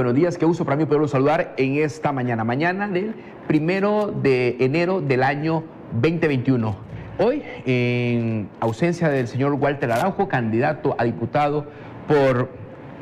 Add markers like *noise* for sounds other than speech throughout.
buenos días. Qué uso para mí poderlo saludar en esta mañana, mañana del primero de enero del año 2021. Hoy, en ausencia del señor Walter Araujo, candidato a diputado por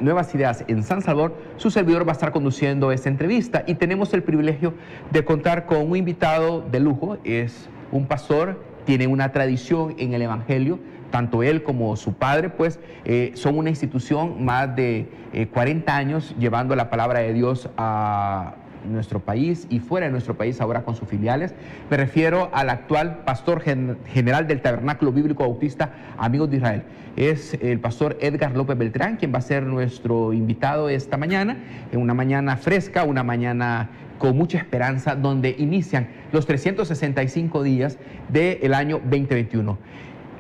Nuevas Ideas en San Salvador, su servidor va a estar conduciendo esta entrevista y tenemos el privilegio de contar con un invitado de lujo. Es un pastor, tiene una tradición en el Evangelio tanto él como su padre, pues eh, son una institución más de 40 eh, años llevando la palabra de Dios a nuestro país y fuera de nuestro país ahora con sus filiales. Me refiero al actual pastor general del Tabernáculo Bíblico Bautista Amigos de Israel. Es el pastor Edgar López Beltrán quien va a ser nuestro invitado esta mañana, en una mañana fresca, una mañana con mucha esperanza, donde inician los 365 días del año 2021.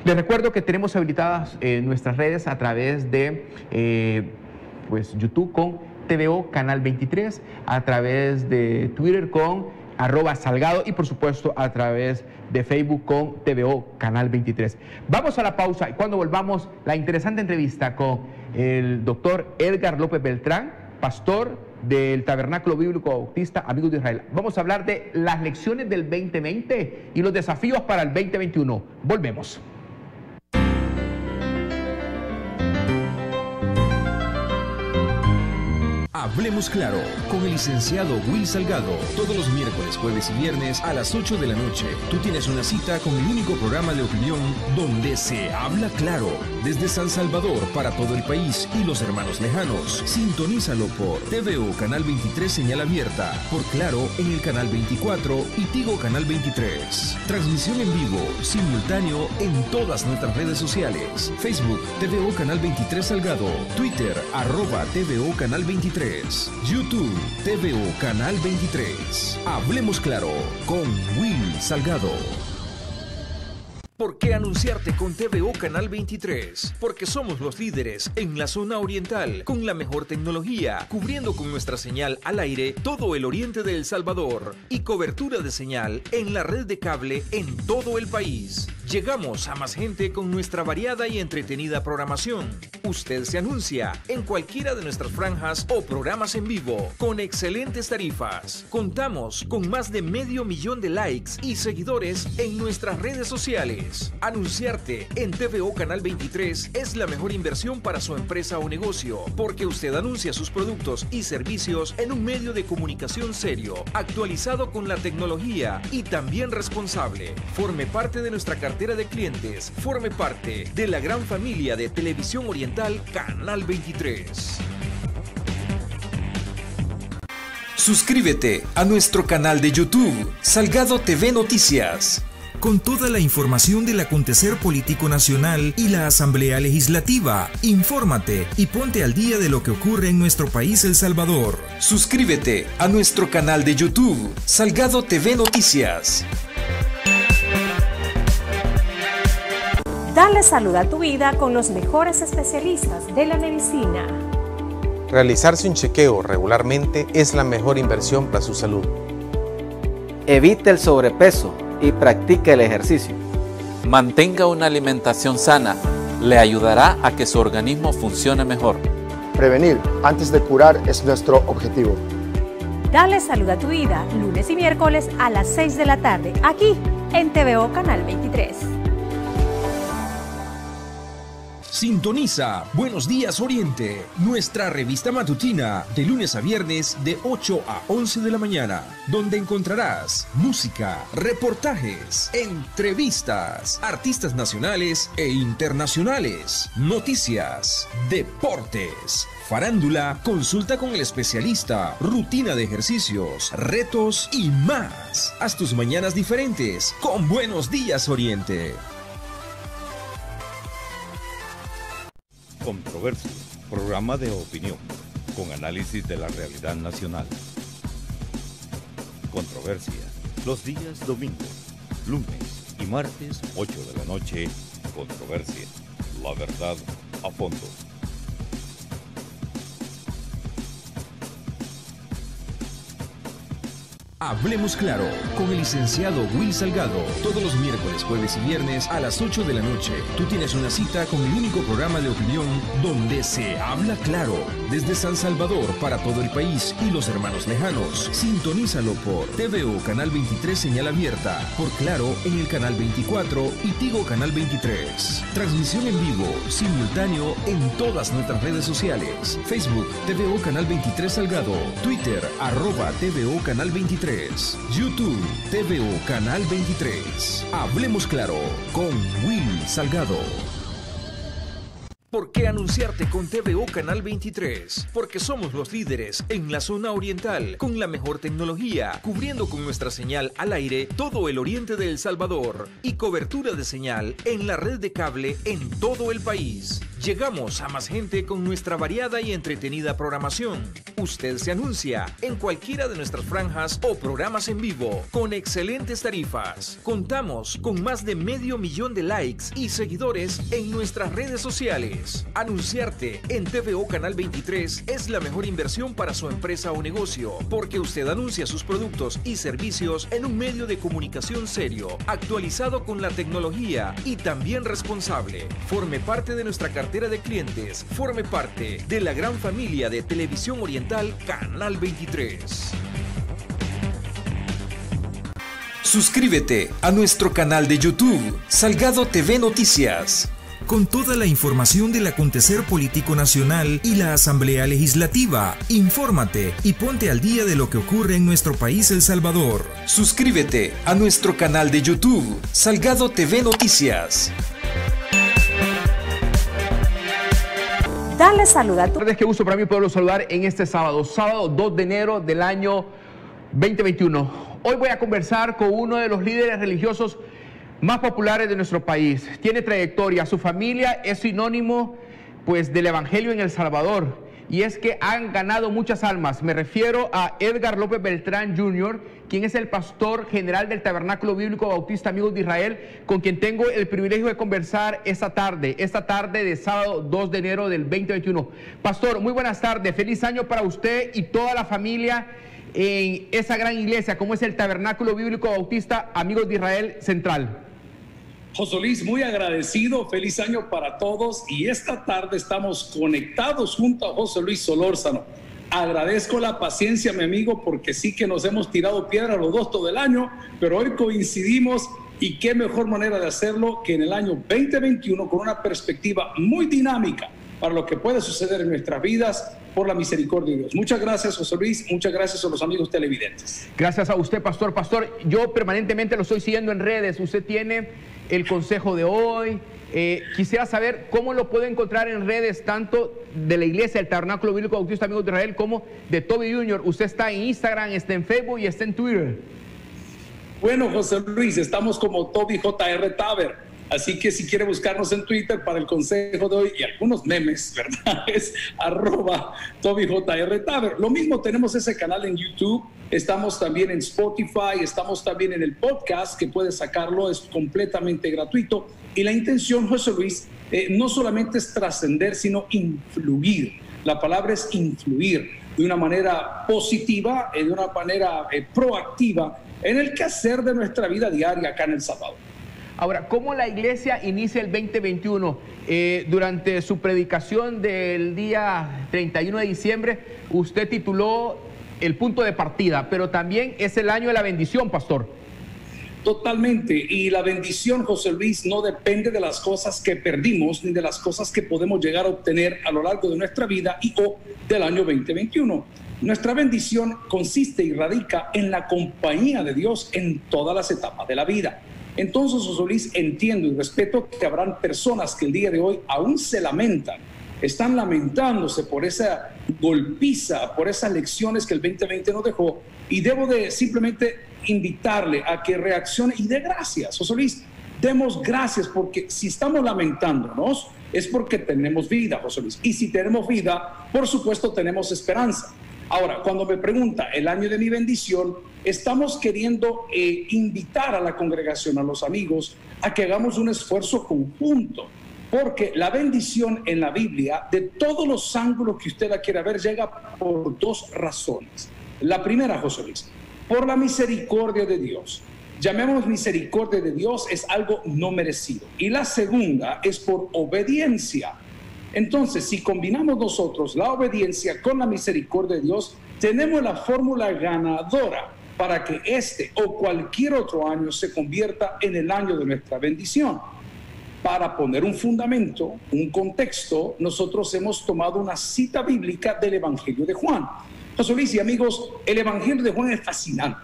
Les recuerdo que tenemos habilitadas eh, nuestras redes a través de eh, pues, YouTube con TVO Canal 23, a través de Twitter con salgado y por supuesto a través de Facebook con TVO Canal 23. Vamos a la pausa y cuando volvamos la interesante entrevista con el doctor Edgar López Beltrán, pastor del Tabernáculo Bíblico Bautista Amigos de Israel. Vamos a hablar de las lecciones del 2020 y los desafíos para el 2021. Volvemos. Hablemos Claro con el licenciado Will Salgado. Todos los miércoles, jueves y viernes a las 8 de la noche. Tú tienes una cita con el único programa de opinión donde se habla claro. Desde San Salvador para todo el país y los hermanos lejanos. Sintonízalo por TVO Canal 23 Señal Abierta. Por Claro en el Canal 24 y Tigo Canal 23. Transmisión en vivo, simultáneo en todas nuestras redes sociales. Facebook TVO Canal 23 Salgado. Twitter arroba TVO Canal 23. YouTube, TVO Canal 23. Hablemos claro con Will Salgado. ¿Por qué anunciarte con TVO Canal 23? Porque somos los líderes en la zona oriental, con la mejor tecnología, cubriendo con nuestra señal al aire todo el oriente de El Salvador y cobertura de señal en la red de cable en todo el país. Llegamos a más gente con nuestra variada y entretenida programación. Usted se anuncia en cualquiera de nuestras franjas o programas en vivo con excelentes tarifas. Contamos con más de medio millón de likes y seguidores en nuestras redes sociales. Anunciarte en TVO Canal 23 es la mejor inversión para su empresa o negocio, porque usted anuncia sus productos y servicios en un medio de comunicación serio, actualizado con la tecnología y también responsable. Forme parte de nuestra cartera de clientes, forme parte de la gran familia de Televisión Oriental Canal 23. Suscríbete a nuestro canal de YouTube, Salgado TV Noticias con toda la información del acontecer político nacional y la Asamblea Legislativa. Infórmate y ponte al día de lo que ocurre en nuestro país El Salvador. Suscríbete a nuestro canal de YouTube, Salgado TV Noticias. Dale salud a tu vida con los mejores especialistas de la medicina. Realizarse un chequeo regularmente es la mejor inversión para su salud. Evite el sobrepeso y practique el ejercicio. Mantenga una alimentación sana. Le ayudará a que su organismo funcione mejor. Prevenir antes de curar es nuestro objetivo. Dale salud a tu vida lunes y miércoles a las 6 de la tarde, aquí en TVO Canal 23. Sintoniza Buenos Días Oriente, nuestra revista matutina de lunes a viernes de 8 a 11 de la mañana, donde encontrarás música, reportajes, entrevistas, artistas nacionales e internacionales, noticias, deportes farándula, consulta con el especialista, rutina de ejercicios, retos y más. Haz tus mañanas diferentes con Buenos Días Oriente. Controversia, programa de opinión, con análisis de la realidad nacional. Controversia, los días domingos, lunes y martes, 8 de la noche. Controversia, la verdad a fondo. Hablemos claro con el licenciado Will Salgado. Todos los miércoles, jueves y viernes a las 8 de la noche. Tú tienes una cita con el único programa de opinión donde se habla claro. Desde San Salvador para todo el país y los hermanos lejanos. Sintonízalo por TVO Canal 23 Señal Abierta. Por Claro en el Canal 24 y Tigo Canal 23. Transmisión en vivo, simultáneo en todas nuestras redes sociales. Facebook TVO Canal 23 Salgado. Twitter arroba TVO Canal 23. YouTube, TVO Canal 23. Hablemos claro con Will Salgado. ¿Por qué anunciarte con TVO Canal 23? Porque somos los líderes en la zona oriental, con la mejor tecnología, cubriendo con nuestra señal al aire todo el oriente de El Salvador y cobertura de señal en la red de cable en todo el país. Llegamos a más gente con nuestra variada y entretenida programación. Usted se anuncia en cualquiera de nuestras franjas o programas en vivo con excelentes tarifas. Contamos con más de medio millón de likes y seguidores en nuestras redes sociales. Anunciarte en TVO Canal 23 es la mejor inversión para su empresa o negocio, porque usted anuncia sus productos y servicios en un medio de comunicación serio, actualizado con la tecnología y también responsable. Forme parte de nuestra cartera de clientes. Forme parte de la gran familia de Televisión Oriental Canal 23. Suscríbete a nuestro canal de YouTube, Salgado TV Noticias con toda la información del acontecer político nacional y la Asamblea Legislativa. Infórmate y ponte al día de lo que ocurre en nuestro país El Salvador. Suscríbete a nuestro canal de YouTube, Salgado TV Noticias. Dale salud a tu... Qué gusto para mí poderlo saludar en este sábado, sábado 2 de enero del año 2021. Hoy voy a conversar con uno de los líderes religiosos más populares de nuestro país. Tiene trayectoria, su familia es sinónimo pues del evangelio en El Salvador y es que han ganado muchas almas. Me refiero a Edgar López Beltrán Jr., quien es el pastor general del Tabernáculo Bíblico Bautista Amigos de Israel, con quien tengo el privilegio de conversar esta tarde, esta tarde de sábado 2 de enero del 2021. Pastor, muy buenas tardes, feliz año para usted y toda la familia en esa gran iglesia como es el Tabernáculo Bíblico Bautista Amigos de Israel Central. José Luis, muy agradecido, feliz año para todos y esta tarde estamos conectados junto a José Luis Solórzano. Agradezco la paciencia, mi amigo, porque sí que nos hemos tirado piedra los dos todo el año, pero hoy coincidimos y qué mejor manera de hacerlo que en el año 2021 con una perspectiva muy dinámica para lo que puede suceder en nuestras vidas por la misericordia de Dios. Muchas gracias, José Luis. Muchas gracias a los amigos televidentes. Gracias a usted, Pastor. Pastor, yo permanentemente lo estoy siguiendo en redes. Usted tiene el consejo de hoy. Eh, quisiera saber cómo lo puede encontrar en redes, tanto de la iglesia, el Tabernáculo Bíblico Bautista Amigos de Israel, como de Toby Junior. Usted está en Instagram, está en Facebook y está en Twitter. Bueno, José Luis, estamos como Toby JR Taber. Así que si quiere buscarnos en Twitter para el consejo de hoy y algunos memes, *laughs* ¿verdad? Es arroba TobyJR Lo mismo tenemos ese canal en YouTube, estamos también en Spotify, estamos también en el podcast que puede sacarlo, es completamente gratuito. Y la intención, José Luis, eh, no solamente es trascender, sino influir. La palabra es influir de una manera positiva, de una manera eh, proactiva en el quehacer de nuestra vida diaria acá en El Salvador. Ahora, ¿cómo la iglesia inicia el 2021? Eh, durante su predicación del día 31 de diciembre, usted tituló el punto de partida, pero también es el año de la bendición, pastor. Totalmente. Y la bendición, José Luis, no depende de las cosas que perdimos ni de las cosas que podemos llegar a obtener a lo largo de nuestra vida y o del año 2021. Nuestra bendición consiste y radica en la compañía de Dios en todas las etapas de la vida. Entonces, Luis, entiendo y respeto que habrán personas que el día de hoy aún se lamentan, están lamentándose por esa golpiza, por esas lecciones que el 2020 nos dejó, y debo de simplemente invitarle a que reaccione y dé gracias. Luis, demos gracias porque si estamos lamentándonos es porque tenemos vida, José Luis. Y si tenemos vida, por supuesto tenemos esperanza. Ahora, cuando me pregunta el año de mi bendición, estamos queriendo eh, invitar a la congregación, a los amigos, a que hagamos un esfuerzo conjunto, porque la bendición en la Biblia, de todos los ángulos que usted la quiera ver, llega por dos razones. La primera, José Luis, por la misericordia de Dios. Llamemos misericordia de Dios es algo no merecido. Y la segunda es por obediencia. Entonces, si combinamos nosotros la obediencia con la misericordia de Dios, tenemos la fórmula ganadora para que este o cualquier otro año se convierta en el año de nuestra bendición. Para poner un fundamento, un contexto, nosotros hemos tomado una cita bíblica del Evangelio de Juan. José Luis y amigos, el Evangelio de Juan es fascinante.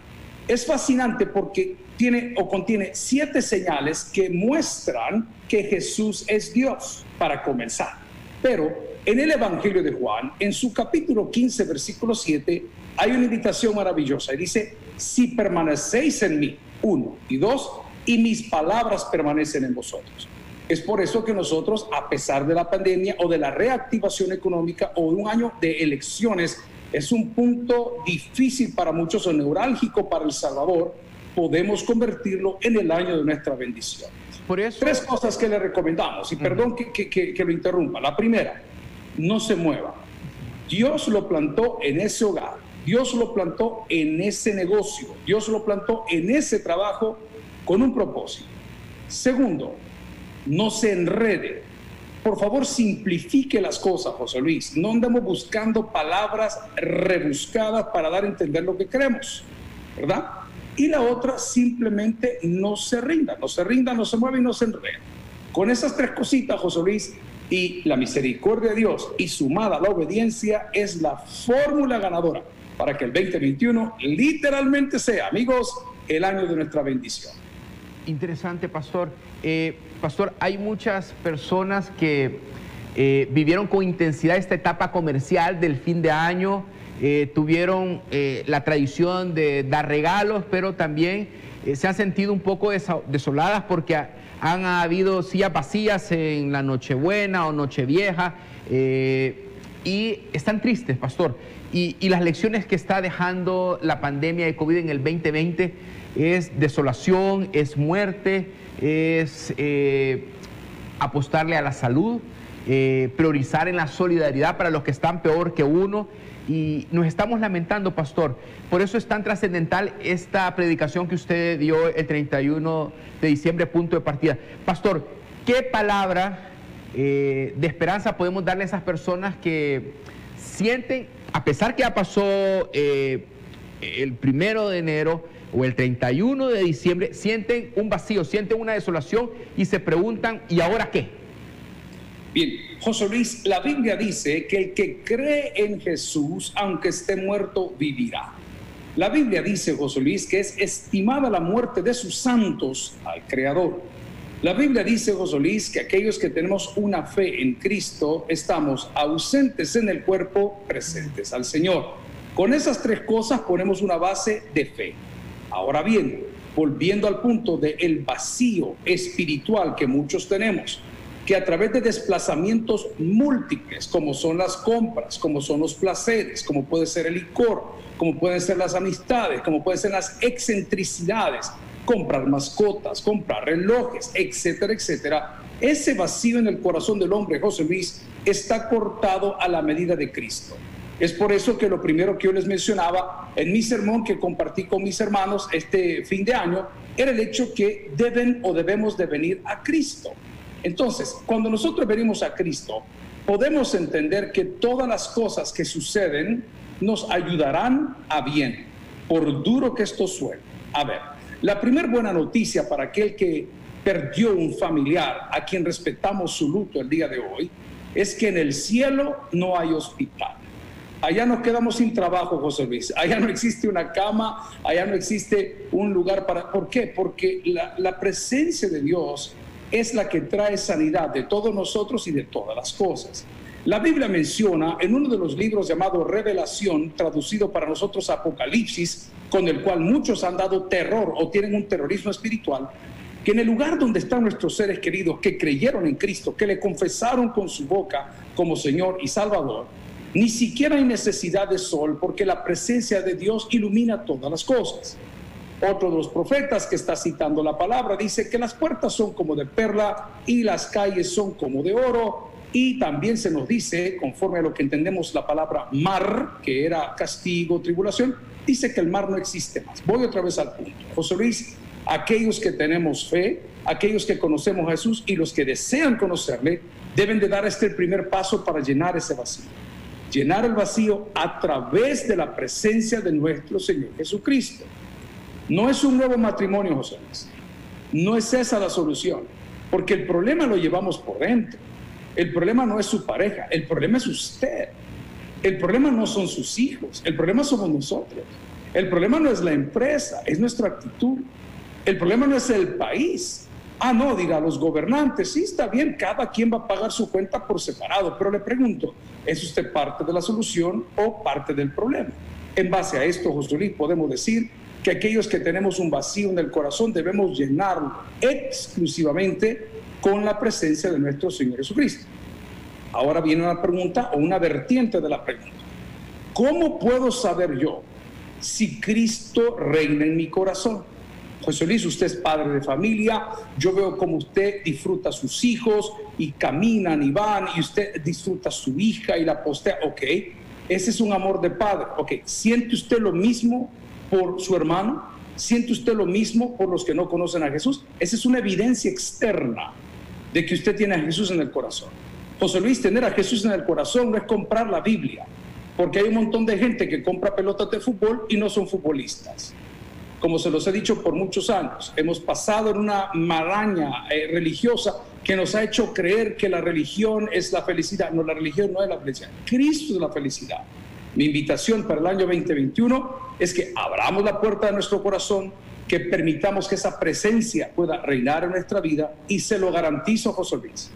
Es fascinante porque tiene o contiene siete señales que muestran que Jesús es Dios, para comenzar. Pero en el Evangelio de Juan, en su capítulo 15, versículo 7, hay una invitación maravillosa y dice, si permanecéis en mí, uno, y dos, y mis palabras permanecen en vosotros. Es por eso que nosotros, a pesar de la pandemia o de la reactivación económica o de un año de elecciones, es un punto difícil para muchos o neurálgico para El Salvador, podemos convertirlo en el año de nuestra bendición. Por eso... Tres cosas que le recomendamos, y perdón que, que, que lo interrumpa. La primera, no se mueva. Dios lo plantó en ese hogar, Dios lo plantó en ese negocio, Dios lo plantó en ese trabajo con un propósito. Segundo, no se enrede. Por favor, simplifique las cosas, José Luis. No andemos buscando palabras rebuscadas para dar a entender lo que queremos, ¿verdad? Y la otra, simplemente no se rinda, no se rinda, no se mueve y no se enreda. Con esas tres cositas, José Luis, y la misericordia de Dios y sumada a la obediencia es la fórmula ganadora para que el 2021 literalmente sea, amigos, el año de nuestra bendición. Interesante, pastor. Eh, pastor, hay muchas personas que eh, vivieron con intensidad esta etapa comercial del fin de año, eh, tuvieron eh, la tradición de dar regalos, pero también eh, se han sentido un poco desoladas porque ha- han habido sillas vacías en la Nochebuena o Nochevieja eh, y están tristes, pastor. Y, y las lecciones que está dejando la pandemia de COVID en el 2020 es desolación, es muerte, es eh, apostarle a la salud, eh, priorizar en la solidaridad para los que están peor que uno. Y nos estamos lamentando, pastor. Por eso es tan trascendental esta predicación que usted dio el 31 de diciembre, punto de partida. Pastor, ¿qué palabra eh, de esperanza podemos darle a esas personas que sienten, a pesar que ya pasó eh, el primero de enero o el 31 de diciembre, sienten un vacío, sienten una desolación y se preguntan, ¿y ahora qué? Bien, José Luis, la Biblia dice que el que cree en Jesús, aunque esté muerto, vivirá. La Biblia dice, José Luis, que es estimada la muerte de sus santos al Creador. La Biblia dice, José Luis, que aquellos que tenemos una fe en Cristo estamos ausentes en el cuerpo, presentes al Señor. Con esas tres cosas ponemos una base de fe. Ahora bien, volviendo al punto del el vacío espiritual que muchos tenemos, que a través de desplazamientos múltiples, como son las compras, como son los placeres, como puede ser el licor, como pueden ser las amistades, como pueden ser las excentricidades, comprar mascotas, comprar relojes, etcétera, etcétera, ese vacío en el corazón del hombre, José Luis, está cortado a la medida de Cristo. Es por eso que lo primero que yo les mencionaba en mi sermón que compartí con mis hermanos este fin de año era el hecho que deben o debemos de venir a Cristo. Entonces, cuando nosotros venimos a Cristo, podemos entender que todas las cosas que suceden nos ayudarán a bien, por duro que esto suene. A ver, la primera buena noticia para aquel que perdió un familiar a quien respetamos su luto el día de hoy es que en el cielo no hay hospital. Allá nos quedamos sin trabajo, José Luis. Allá no existe una cama, allá no existe un lugar para... ¿Por qué? Porque la, presencia de Dios es la que trae sanidad de todos nosotros y de todas las cosas. La Biblia menciona en uno de los libros llamado Revelación, traducido para nosotros Apocalipsis, con el cual muchos han dado terror o tienen un terrorismo espiritual, que en el lugar donde están nuestros seres queridos que creyeron en Cristo, que le confesaron con su boca como Señor y Salvador, ni siquiera hay necesidad de sol porque la presencia de Dios ilumina todas las cosas. Otro de los profetas que está citando la palabra dice que las puertas son como de perla y las calles son como de oro. Y también se nos dice, conforme a lo que entendemos la palabra mar, que era castigo, tribulación, dice que el mar no existe más. Voy otra vez al punto. José Luis, aquellos que tenemos fe, aquellos que conocemos a Jesús y los que desean conocerle, deben de dar este primer paso para llenar ese vacío. Llenar el vacío a través de la presencia de nuestro Señor Jesucristo. No es un nuevo matrimonio, José Luis. No es esa la solución, porque el problema lo llevamos por dentro. El problema no es su pareja, el problema es usted. El problema no son sus hijos, el problema somos nosotros. El problema no es la empresa, es nuestra actitud. El problema no es el país. Ah, no, dirá los gobernantes, sí está bien, cada quien va a pagar su cuenta por separado, pero le pregunto, ¿es usted parte de la solución o parte del problema? En base a esto, José Luis, podemos decir que aquellos que tenemos un vacío en el corazón debemos llenarlo exclusivamente con la presencia de nuestro Señor Jesucristo. Ahora viene una pregunta o una vertiente de la pregunta. ¿Cómo puedo saber yo si Cristo reina en mi corazón? José Luis, usted es padre de familia, yo veo cómo usted disfruta a sus hijos y caminan y van y usted disfruta a su hija y la postea, ok, ese es un amor de padre, ok, ¿siente usted lo mismo por su hermano? ¿Siente usted lo mismo por los que no conocen a Jesús? Esa es una evidencia externa de que usted tiene a Jesús en el corazón. José Luis, tener a Jesús en el corazón no es comprar la Biblia, porque hay un montón de gente que compra pelotas de fútbol y no son futbolistas. Como se los he dicho por muchos años, hemos pasado en una maraña eh, religiosa que nos ha hecho creer que la religión es la felicidad. No, la religión no es la felicidad, Cristo es la felicidad. Mi invitación para el año 2021 es que abramos la puerta de nuestro corazón, que permitamos que esa presencia pueda reinar en nuestra vida y se lo garantizo, José Luis.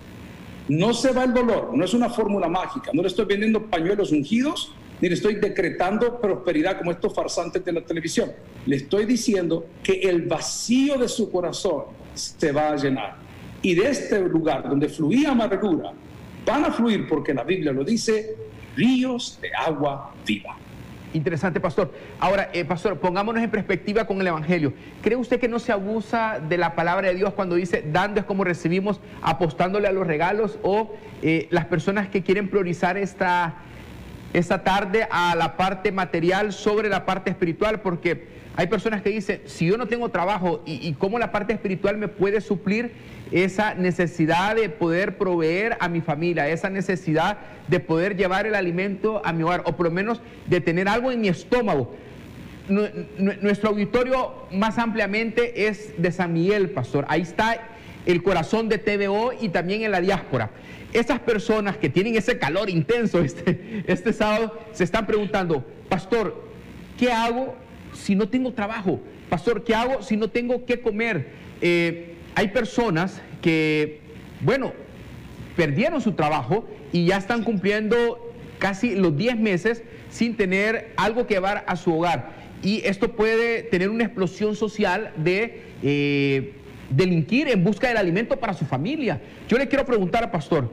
No se va el dolor, no es una fórmula mágica, no le estoy vendiendo pañuelos ungidos, ni le estoy decretando prosperidad como estos farsantes de la televisión. Le estoy diciendo que el vacío de su corazón se va a llenar. Y de este lugar donde fluía amargura, van a fluir, porque la Biblia lo dice, ríos de agua viva. Interesante, pastor. Ahora, eh, pastor, pongámonos en perspectiva con el Evangelio. ¿Cree usted que no se abusa de la palabra de Dios cuando dice, dando es como recibimos, apostándole a los regalos? O eh, las personas que quieren priorizar esta, esta tarde a la parte material sobre la parte espiritual, porque hay personas que dicen, si yo no tengo trabajo y, cómo la parte espiritual me puede suplir esa necesidad de poder proveer a mi familia, esa necesidad de poder llevar el alimento a mi hogar, o por lo menos de tener algo en mi estómago. Nuestro auditorio más ampliamente es de San Miguel, pastor. Ahí está el corazón de TVO y también en la diáspora. Esas personas que tienen ese calor intenso este, este sábado se están preguntando, pastor, ¿qué hago si no tengo trabajo? Pastor, ¿qué hago si no tengo qué comer? Eh, hay personas que, bueno, perdieron su trabajo y ya están cumpliendo casi los 10 meses sin tener algo que llevar a su hogar. Y esto puede tener una explosión social de eh, delinquir en busca del alimento para su familia. Yo le quiero preguntar al pastor,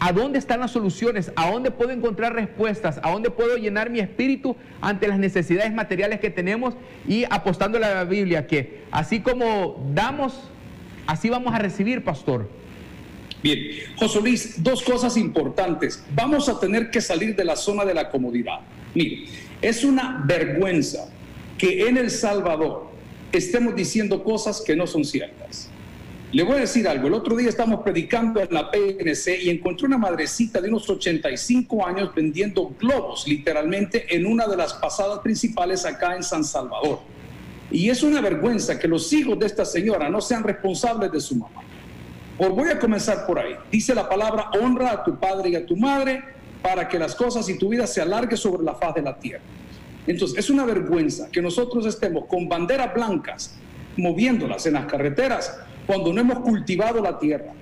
¿a dónde están las soluciones? ¿A dónde puedo encontrar respuestas? ¿A dónde puedo llenar mi espíritu ante las necesidades materiales que tenemos? Y apostando a la Biblia, que así como damos, así vamos a recibir, pastor. Bien, José Luis, dos cosas importantes. Vamos a tener que salir de la zona de la comodidad. Mire, es una vergüenza que en El Salvador estemos diciendo cosas que no son ciertas. Le voy a decir algo, el otro día estamos predicando en la PNC y encontré una madrecita de unos 85 años vendiendo globos literalmente en una de las pasadas principales acá en San Salvador. Y es una vergüenza que los hijos de esta señora no sean responsables de su mamá. Por, voy a comenzar por ahí. Dice la palabra, honra a tu padre y a tu madre para que las cosas y tu vida se alargue sobre la faz de la tierra. Entonces, es una vergüenza que nosotros estemos con banderas blancas moviéndolas en las carreteras cuando no hemos cultivado la tierra,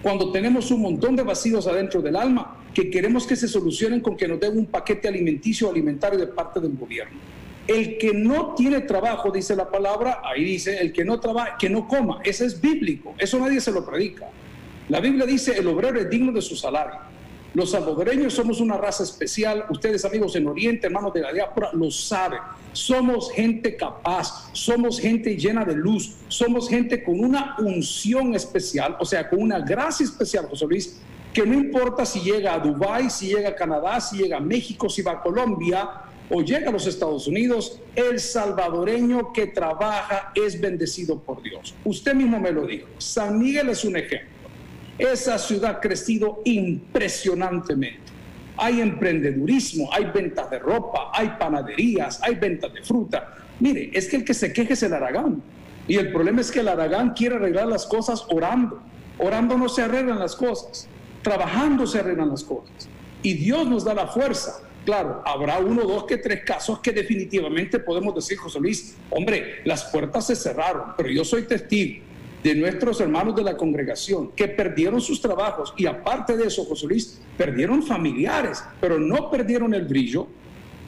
cuando tenemos un montón de vacíos adentro del alma que queremos que se solucionen con que nos den un paquete alimenticio alimentario de parte del gobierno. El que no tiene trabajo, dice la palabra, ahí dice, el que no trabaja, que no coma. Eso es bíblico, eso nadie se lo predica. La Biblia dice, el obrero es digno de su salario. Los salvadoreños somos una raza especial. Ustedes, amigos en Oriente, hermanos de la diáspora, lo saben. Somos gente capaz, somos gente llena de luz, somos gente con una unción especial, o sea, con una gracia especial, José Luis, que no importa si llega a Dubái, si llega a Canadá, si llega a México, si va a Colombia, o llega a los Estados Unidos, el salvadoreño que trabaja es bendecido por Dios. Usted mismo me lo dijo. San Miguel es un ejemplo. Esa ciudad ha crecido impresionantemente. Hay emprendedurismo, hay ventas de ropa, hay panaderías, hay ventas de fruta. Mire, es que el que se queje es el Aragán. Y el problema es que el Aragán quiere arreglar las cosas orando. Orando no se arreglan las cosas. Trabajando se arreglan las cosas. Y Dios nos da la fuerza. Claro, habrá uno, dos, que tres casos que definitivamente podemos decir, José Luis, hombre, las puertas se cerraron, pero yo soy testigo de nuestros hermanos de la congregación que perdieron sus trabajos y aparte de eso, José Luis, perdieron familiares, pero no perdieron el brillo,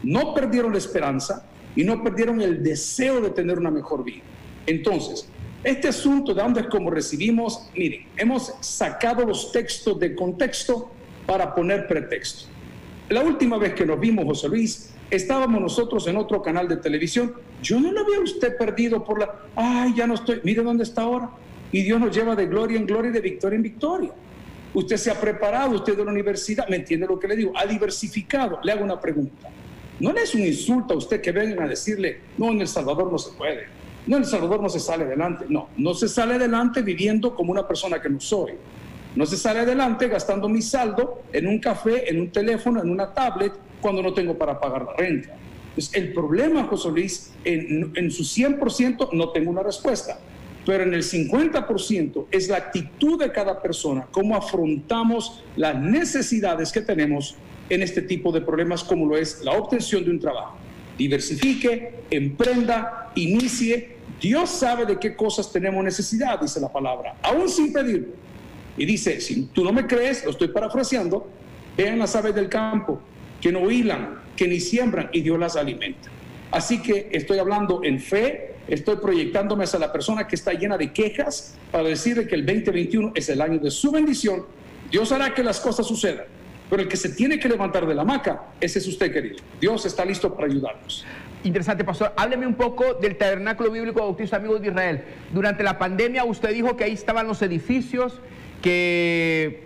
no perdieron la esperanza y no perdieron el deseo de tener una mejor vida. Entonces, este asunto de dónde es como recibimos, miren, hemos sacado los textos de contexto para poner pretexto. La última vez que nos vimos, José Luis, estábamos nosotros en otro canal de televisión. Yo no lo había usted perdido por la, ay, ya no estoy, mire dónde está ahora. Y Dios nos lleva de gloria en gloria y de victoria en victoria. Usted se ha preparado, usted de la universidad, ¿me entiende lo que le digo? Ha diversificado. Le hago una pregunta. No le es un insulto a usted que vengan a decirle, no, en El Salvador no se puede. No, en El Salvador no se sale adelante. No, no se sale adelante viviendo como una persona que no soy. No se sale adelante gastando mi saldo en un café, en un teléfono, en una tablet, cuando no tengo para pagar la renta. Entonces, el problema, José Luis, en, en su 100% no tengo una respuesta, pero en el 50% es la actitud de cada persona, cómo afrontamos las necesidades que tenemos en este tipo de problemas como lo es la obtención de un trabajo. Diversifique, emprenda, inicie. Dios sabe de qué cosas tenemos necesidad, dice la palabra, aún sin pedirlo. Y dice, si tú no me crees, lo estoy parafraseando, vean las aves del campo, que no hilan, que ni siembran, y Dios las alimenta. Así que estoy hablando en fe, estoy proyectándome hacia la persona que está llena de quejas para decirle que el 2021 es el año de su bendición. Dios hará que las cosas sucedan. Pero el que se tiene que levantar de la hamaca, ese es usted, querido. Dios está listo para ayudarnos. Interesante, pastor. Hábleme un poco del Tabernáculo Bíblico Bautista Amigos de Israel. Durante la pandemia usted dijo que ahí estaban los edificios, que,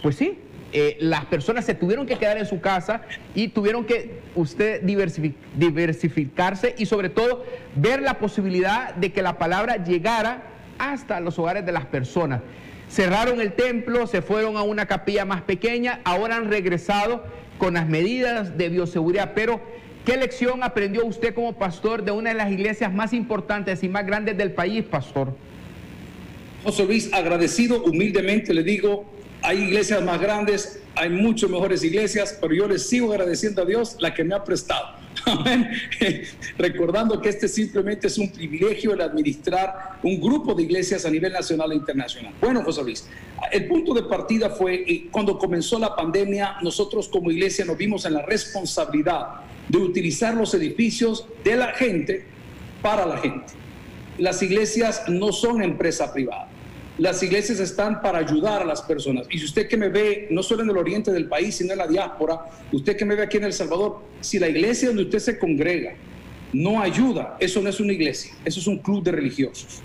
pues sí, eh, las personas se tuvieron que quedar en su casa y tuvieron que usted diversificarse y sobre todo ver la posibilidad de que la palabra llegara hasta los hogares de las personas. Cerraron el templo, se fueron a una capilla más pequeña, ahora han regresado con las medidas de bioseguridad, pero ¿qué lección aprendió usted como pastor de una de las iglesias más importantes y más grandes del país, pastor? José Luis, agradecido, humildemente le digo, hay iglesias más grandes, hay mucho mejores iglesias, pero yo les sigo agradeciendo a Dios la que me ha prestado. *laughs* *laughs* Recordando que este simplemente es un privilegio el administrar un grupo de iglesias a nivel nacional e internacional. Bueno, José Luis, el punto de partida fue eh, cuando comenzó la pandemia, nosotros como iglesia nos vimos en la responsabilidad de utilizar los edificios de la gente para la gente. Las iglesias no son empresa privada las iglesias están para ayudar a las personas. Y si usted que me ve, no solo en el oriente del país, sino en la diáspora, usted que me ve aquí en El Salvador, si la iglesia donde usted se congrega no ayuda, eso no es una iglesia, eso es un club de religiosos.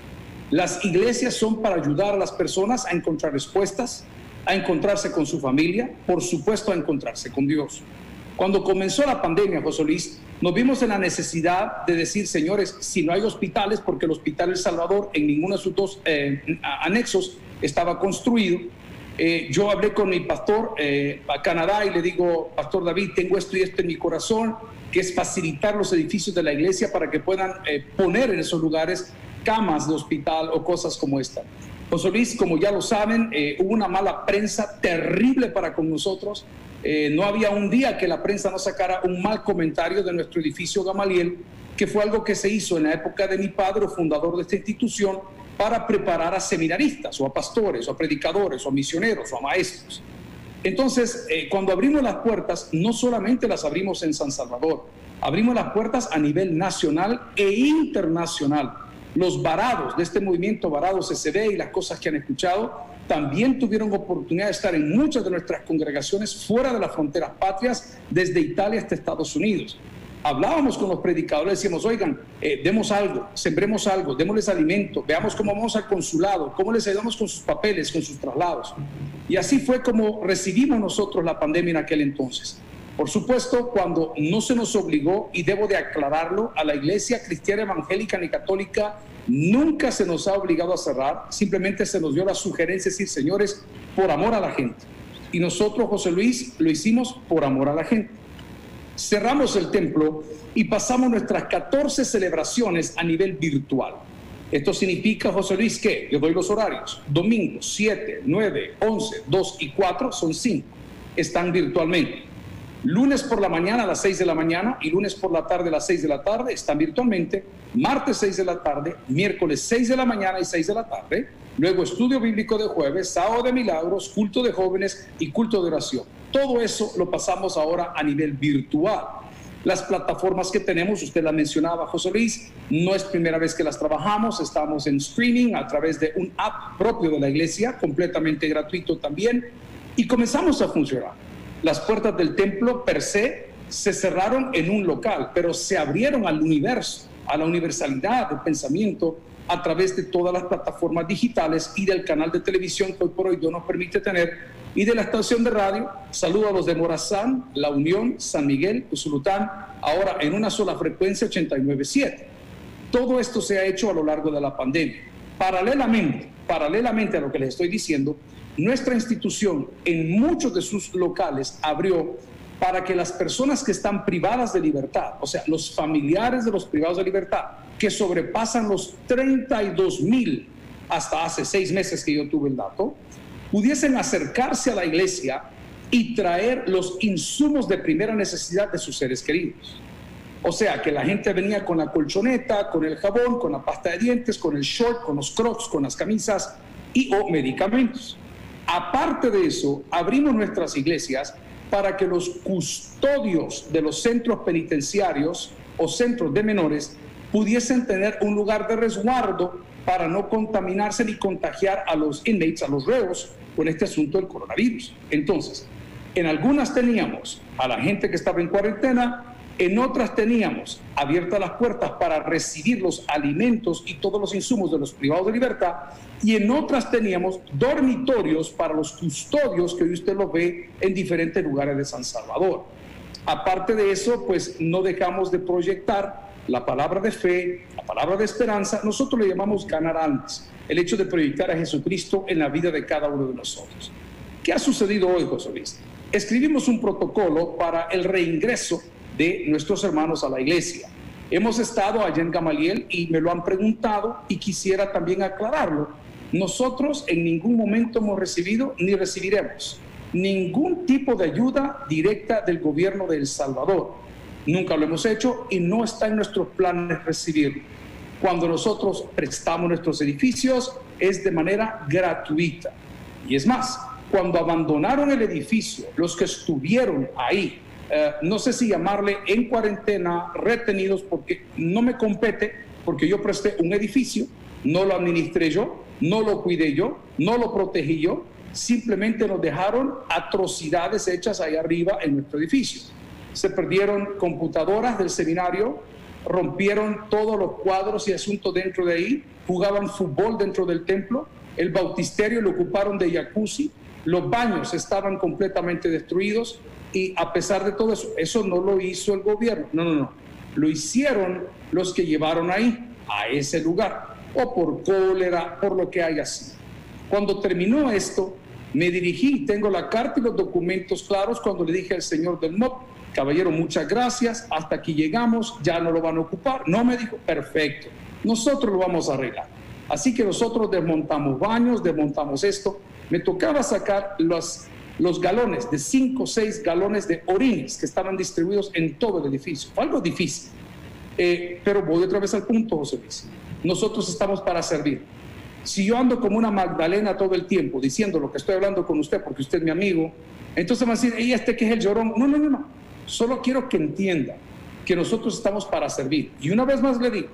Las iglesias son para ayudar a las personas a encontrar respuestas, a encontrarse con su familia, por supuesto a encontrarse con Dios. Cuando comenzó la pandemia, José Luis, nos vimos en la necesidad de decir, señores, si no hay hospitales, porque el Hospital El Salvador en ninguno de sus dos eh, anexos estaba construido, eh, yo hablé con mi pastor eh, a Canadá y le digo, Pastor David, tengo esto y esto en mi corazón, que es facilitar los edificios de la iglesia para que puedan poner en esos lugares camas de hospital o cosas como esta. José Luis, como ya lo saben, hubo una mala prensa terrible para con nosotros. Eh, no había un día que la prensa no sacara un mal comentario de nuestro edificio Gamaliel, que fue algo que se hizo en la época de mi padre, fundador de esta institución, para preparar a seminaristas o a pastores o a predicadores o a misioneros o a maestros. Entonces, eh, cuando abrimos las puertas, no solamente las abrimos en San Salvador, abrimos las puertas a nivel nacional e internacional. Los varados de este movimiento Varados SB y las cosas que han escuchado también tuvieron oportunidad de estar en muchas de nuestras congregaciones fuera de las fronteras patrias, desde Italia hasta Estados Unidos. Hablábamos con los predicadores, decíamos, oigan, eh, demos algo, sembremos algo, démosles alimento, veamos cómo vamos al consulado, cómo les ayudamos con sus papeles, con sus traslados. Y así fue como recibimos nosotros la pandemia en aquel entonces. Por supuesto, cuando no se nos obligó, y debo de aclararlo, a la iglesia cristiana evangélica ni católica nunca se nos ha obligado a cerrar, simplemente se nos dio la sugerencia de decir, señores, por amor a la gente. Y nosotros, José Luis, lo hicimos por amor a la gente. Cerramos el templo y pasamos nuestras 14 celebraciones a nivel virtual. Esto significa, José Luis, que yo doy los horarios. Domingo 7, 9, 11, 2 y 4 son 5. Están virtualmente. Lunes por la mañana a las 6 de la mañana y lunes por la tarde a las 6 de la tarde están virtualmente. Martes 6 de la tarde, miércoles 6 de la mañana y 6 de la tarde. Luego estudio bíblico de jueves, sábado de milagros, culto de jóvenes y culto de oración. Todo eso lo pasamos ahora a nivel virtual. Las plataformas que tenemos, usted la mencionaba, José Luis, no es primera vez que las trabajamos, estamos en streaming a través de un app propio de la iglesia, completamente gratuito también, y comenzamos a funcionar. Las puertas del templo per se se cerraron en un local, pero se abrieron al universo, a la universalidad del pensamiento a través de todas las plataformas digitales y del canal de televisión que hoy por hoy Dios nos permite tener y de la estación de radio. Saludo a los de Morazán, La Unión, San Miguel, Usulután, ahora en una sola frecuencia 89.7. Todo esto se ha hecho a lo largo de la pandemia. Paralelamente, paralelamente a lo que les estoy diciendo, nuestra institución en muchos de sus locales abrió para que las personas que están privadas de libertad, o sea, los familiares de los privados de libertad, que sobrepasan los 32 mil hasta hace seis meses que yo tuve el dato, pudiesen acercarse a la iglesia y traer los insumos de primera necesidad de sus seres queridos. O sea, que la gente venía con la colchoneta, con el jabón, con la pasta de dientes, con el short, con los crocs, con las camisas y o medicamentos. Aparte de eso, abrimos nuestras iglesias para que los custodios de los centros penitenciarios o centros de menores pudiesen tener un lugar de resguardo para no contaminarse ni contagiar a los inmates, a los reos, con este asunto del coronavirus. Entonces, en algunas teníamos a la gente que estaba en cuarentena, en otras teníamos abiertas las puertas para recibir los alimentos y todos los insumos de los privados de libertad, y en otras teníamos dormitorios para los custodios que hoy usted lo ve en diferentes lugares de San Salvador. Aparte de eso, pues no dejamos de proyectar la palabra de fe, la palabra de esperanza, nosotros le llamamos ganar almas, el hecho de proyectar a Jesucristo en la vida de cada uno de nosotros. ¿Qué ha sucedido hoy, José Luis? Escribimos un protocolo para el reingreso de nuestros hermanos a la iglesia. Hemos estado allá en Gamaliel y me lo han preguntado y quisiera también aclararlo. Nosotros en ningún momento hemos recibido ni recibiremos ningún tipo de ayuda directa del gobierno de El Salvador. Nunca lo hemos hecho y no está en nuestros planes recibirlo. Cuando nosotros prestamos nuestros edificios es de manera gratuita. Y es más, cuando abandonaron el edificio, los que estuvieron ahí, eh, no sé si llamarle en cuarentena, retenidos, porque no me compete, porque yo presté un edificio, no lo administré yo, no lo cuidé yo, no lo protegí yo, simplemente nos dejaron atrocidades hechas ahí arriba en nuestro edificio. Se perdieron computadoras del seminario, rompieron todos los cuadros y asuntos dentro de ahí, jugaban fútbol dentro del templo, el bautisterio lo ocuparon de jacuzzi, los baños estaban completamente destruidos y a pesar de todo eso, eso no lo hizo el gobierno, no, no, no, lo hicieron los que llevaron ahí, a ese lugar, o por cólera, por lo que haya sido. Cuando terminó esto, me dirigí, tengo la carta y los documentos claros cuando le dije al señor del MOP, caballero, muchas gracias, hasta aquí llegamos, ya no lo van a ocupar. No me dijo, perfecto, nosotros lo vamos a arreglar. Así que nosotros desmontamos baños, desmontamos esto. Me tocaba sacar los, los galones de 5 o 6 galones de orines que estaban distribuidos en todo el edificio. Algo difícil. Eh, pero voy otra vez al punto, José Luis. Nosotros estamos para servir. Si yo ando como una Magdalena todo el tiempo diciendo lo que estoy hablando con usted porque usted es mi amigo, entonces me va a decir, ¿y este que es el llorón? No, no, no, no. Solo quiero que entienda que nosotros estamos para servir. Y una vez más le digo,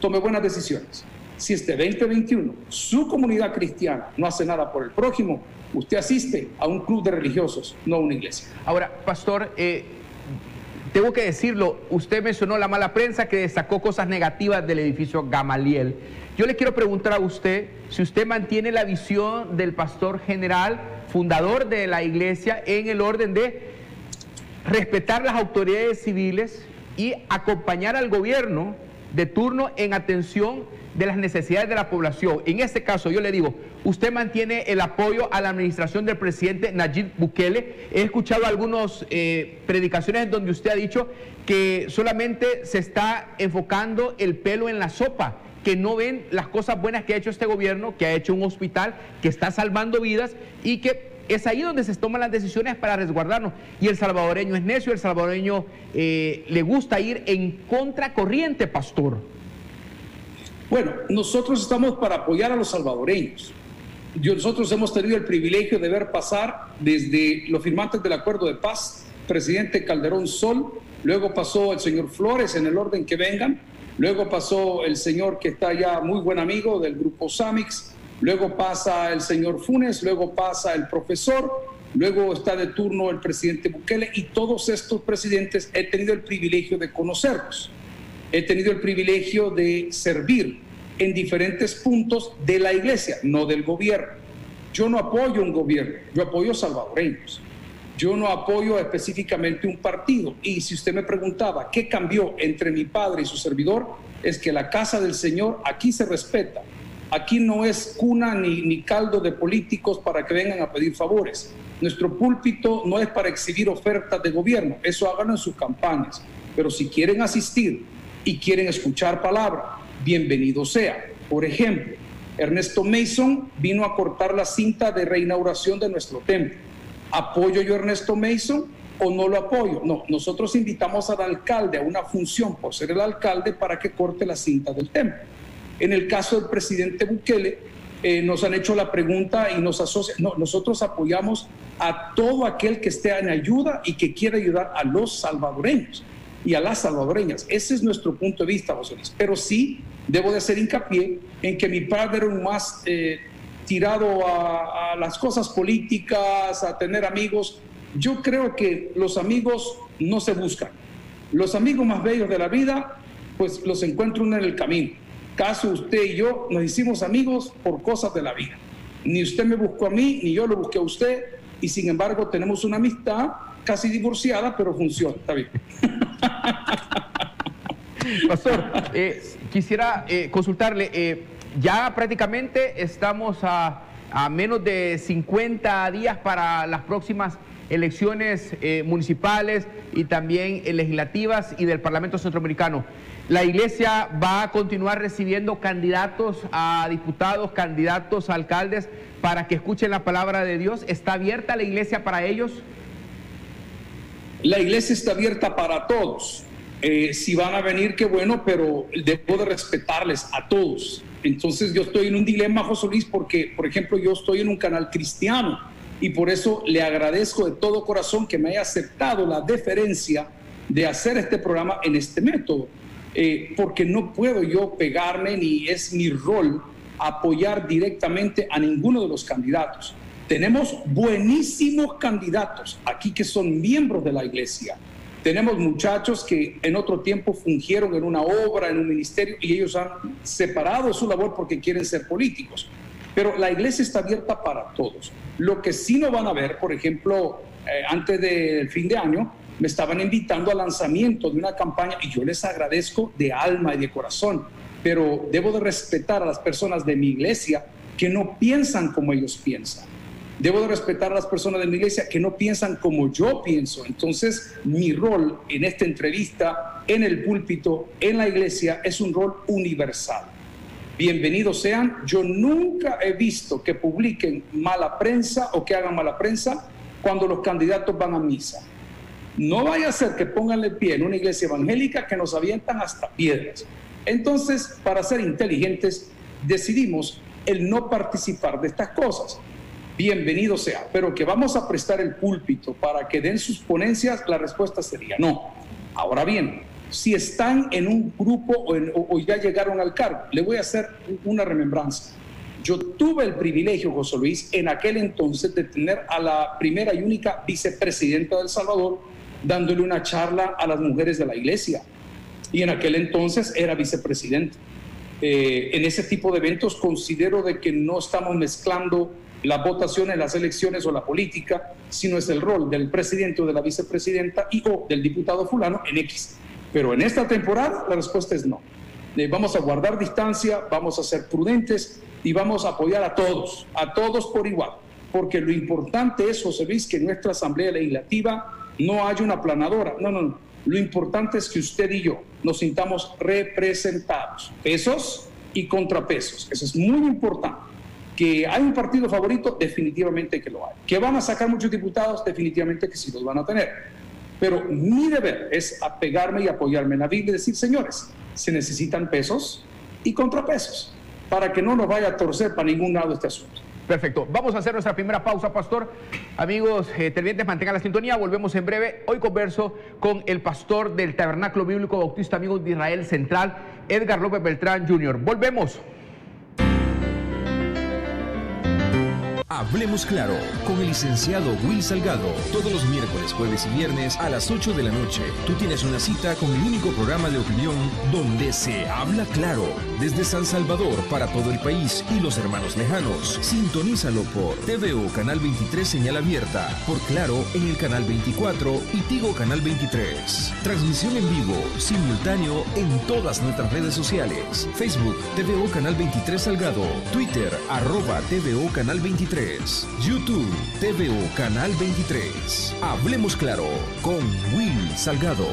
tome buenas decisiones. Si este 2021 su comunidad cristiana no hace nada por el prójimo, usted asiste a un club de religiosos, no a una iglesia. Ahora, pastor, eh, tengo que decirlo, usted mencionó la mala prensa que destacó cosas negativas del edificio Gamaliel. Yo le quiero preguntar a usted si usted mantiene la visión del pastor general, fundador de la iglesia, en el orden de respetar las autoridades civiles y acompañar al gobierno de turno en atención de las necesidades de la población. En este caso, yo le digo, usted mantiene el apoyo a la administración del presidente Nayib Bukele. He escuchado algunas eh, predicaciones en donde usted ha dicho que solamente se está enfocando el pelo en la sopa que no ven las cosas buenas que ha hecho este gobierno, que ha hecho un hospital, que está salvando vidas y que es ahí donde se toman las decisiones para resguardarnos. Y el salvadoreño es necio, el salvadoreño eh, le gusta ir en contracorriente, pastor. Bueno, nosotros estamos para apoyar a los salvadoreños. Nosotros hemos tenido el privilegio de ver pasar desde los firmantes del acuerdo de paz, presidente Calderón Sol, luego pasó el señor Flores en el orden que vengan, luego pasó el señor que está ya muy buen amigo del grupo Samix, luego pasa el señor Funes, luego pasa el profesor, luego está de turno el presidente Bukele y todos estos presidentes he tenido el privilegio de conocerlos. He tenido el privilegio de servir en diferentes puntos de la iglesia, no del gobierno. Yo no apoyo un gobierno, yo apoyo salvadoreños. Yo no apoyo específicamente un partido. Y si usted me preguntaba qué cambió entre mi padre y su servidor, es que la casa del Señor aquí se respeta Aquí no es cuna ni, ni caldo de políticos para que vengan a pedir favores. Nuestro púlpito no es para exhibir ofertas de gobierno, eso háganlo en sus campañas. Pero si quieren asistir y quieren escuchar palabra, bienvenido sea. Por ejemplo, Ernesto Mason vino a cortar la cinta de reinauguración de nuestro templo. ¿Apoyo yo Ernesto Mason o no lo apoyo? No, nosotros invitamos al alcalde a una función por ser el alcalde para que corte la cinta del templo. En el caso del presidente Bukele, eh, nos han hecho la pregunta y nos asocia. No, nosotros apoyamos a todo aquel que esté en ayuda y que quiera ayudar a los salvadoreños y a las salvadoreñas. Ese es nuestro punto de vista, José Luis. Pero sí debo de hacer hincapié en que mi padre era un más eh, tirado a, a las cosas políticas, a tener amigos. Yo creo que los amigos no se buscan. Los amigos más bellos de la vida, pues los encuentro uno en el camino Caso usted y yo nos hicimos amigos por cosas de la vida. Ni usted me buscó a mí, ni yo lo busqué a usted, y sin embargo tenemos una amistad casi divorciada, pero funciona, está bien. *laughs* *laughs* Pastor, eh, quisiera eh, consultarle, eh, ya prácticamente estamos a, a, menos de 50 días para las próximas elecciones municipales y también legislativas y del Parlamento Centroamericano. La iglesia va a continuar recibiendo candidatos a diputados, candidatos a alcaldes para que escuchen la palabra de Dios. ¿Está abierta la iglesia para ellos? La iglesia está abierta para todos. Eh, si van a venir, qué bueno, pero debo de respetarles a todos. Entonces yo estoy en un dilema, José Luis, porque, por ejemplo, yo estoy en un canal cristiano y por eso le agradezco de todo corazón que me haya aceptado la deferencia de hacer este programa en este método eh, porque no puedo yo pegarme ni es mi rol apoyar directamente a ninguno de los candidatos. Tenemos buenísimos candidatos aquí que son miembros de la iglesia. Tenemos muchachos que en otro tiempo fungieron en una obra, en un ministerio, y ellos han separado su labor porque quieren ser políticos. Pero la iglesia está abierta para todos. Lo que sí no van a ver, por ejemplo, eh, antes del fin de año, me estaban invitando al lanzamiento de una campaña y yo les agradezco de alma y de corazón, pero debo de respetar a las personas de mi iglesia que no piensan como ellos piensan. Debo de respetar a las personas de mi iglesia que no piensan como yo pienso. Entonces, mi rol en esta entrevista, en el púlpito, en la iglesia, es un rol universal. Bienvenidos sean. Yo nunca he visto que publiquen mala prensa o que hagan mala prensa cuando los candidatos van a misa. No vaya a ser que pónganle pie en una iglesia evangélica que nos avientan hasta piedras. Entonces, para ser inteligentes, decidimos el no participar de estas cosas. Bienvenido sea, pero que vamos a prestar el púlpito para que den sus ponencias, la respuesta sería no. Ahora bien, si están en un grupo o, ya llegaron al cargo, le voy a hacer una remembranza. Yo tuve el privilegio, José Luis, en aquel entonces de tener a la primera y única vicepresidenta del Salvador, dándole una charla a las mujeres de la iglesia. Y en aquel entonces era vicepresidente. Eh, en ese tipo de eventos considero de que no estamos mezclando las votaciones, las elecciones o la política, sino es el rol del presidente o de la vicepresidenta y o del diputado fulano en X. Pero en esta temporada la respuesta es no. Eh, vamos a guardar distancia, vamos a ser prudentes y vamos a apoyar a todos, a todos por igual. Porque lo importante es, José Luis, que en nuestra Asamblea Legislativa no haya una planadora. No, no, no. Lo importante es que usted y yo nos sintamos representados, pesos y contrapesos. Eso es muy importante. Que hay un partido favorito, definitivamente que lo hay. Que van a sacar muchos diputados, definitivamente que sí los van a tener. Pero mi deber es apegarme y apoyarme en la Biblia y decir, señores, se necesitan pesos y contrapesos para que no nos vaya a torcer para ningún lado este asunto. Perfecto. Vamos a hacer nuestra primera pausa, pastor. Amigos eh, televidentes, mantengan la sintonía. Volvemos en breve. Hoy converso con el pastor del Tabernáculo Bíblico Bautista Amigos de Israel Central, Edgar López Beltrán Jr. Volvemos. Hablemos claro con el licenciado Will Salgado. Todos los miércoles, jueves y viernes a las 8 de la noche. Tú tienes una cita con el único programa de opinión donde se habla claro. Desde San Salvador para todo el país y los hermanos lejanos. Sintonízalo por TVO Canal 23 Señal Abierta. Por Claro en el Canal 24 y Tigo Canal 23. Transmisión en vivo, simultáneo en todas nuestras redes sociales. Facebook TVO Canal 23 Salgado. Twitter arroba TVO Canal 23. YouTube, TVO Canal 23. Hablemos claro con Will Salgado.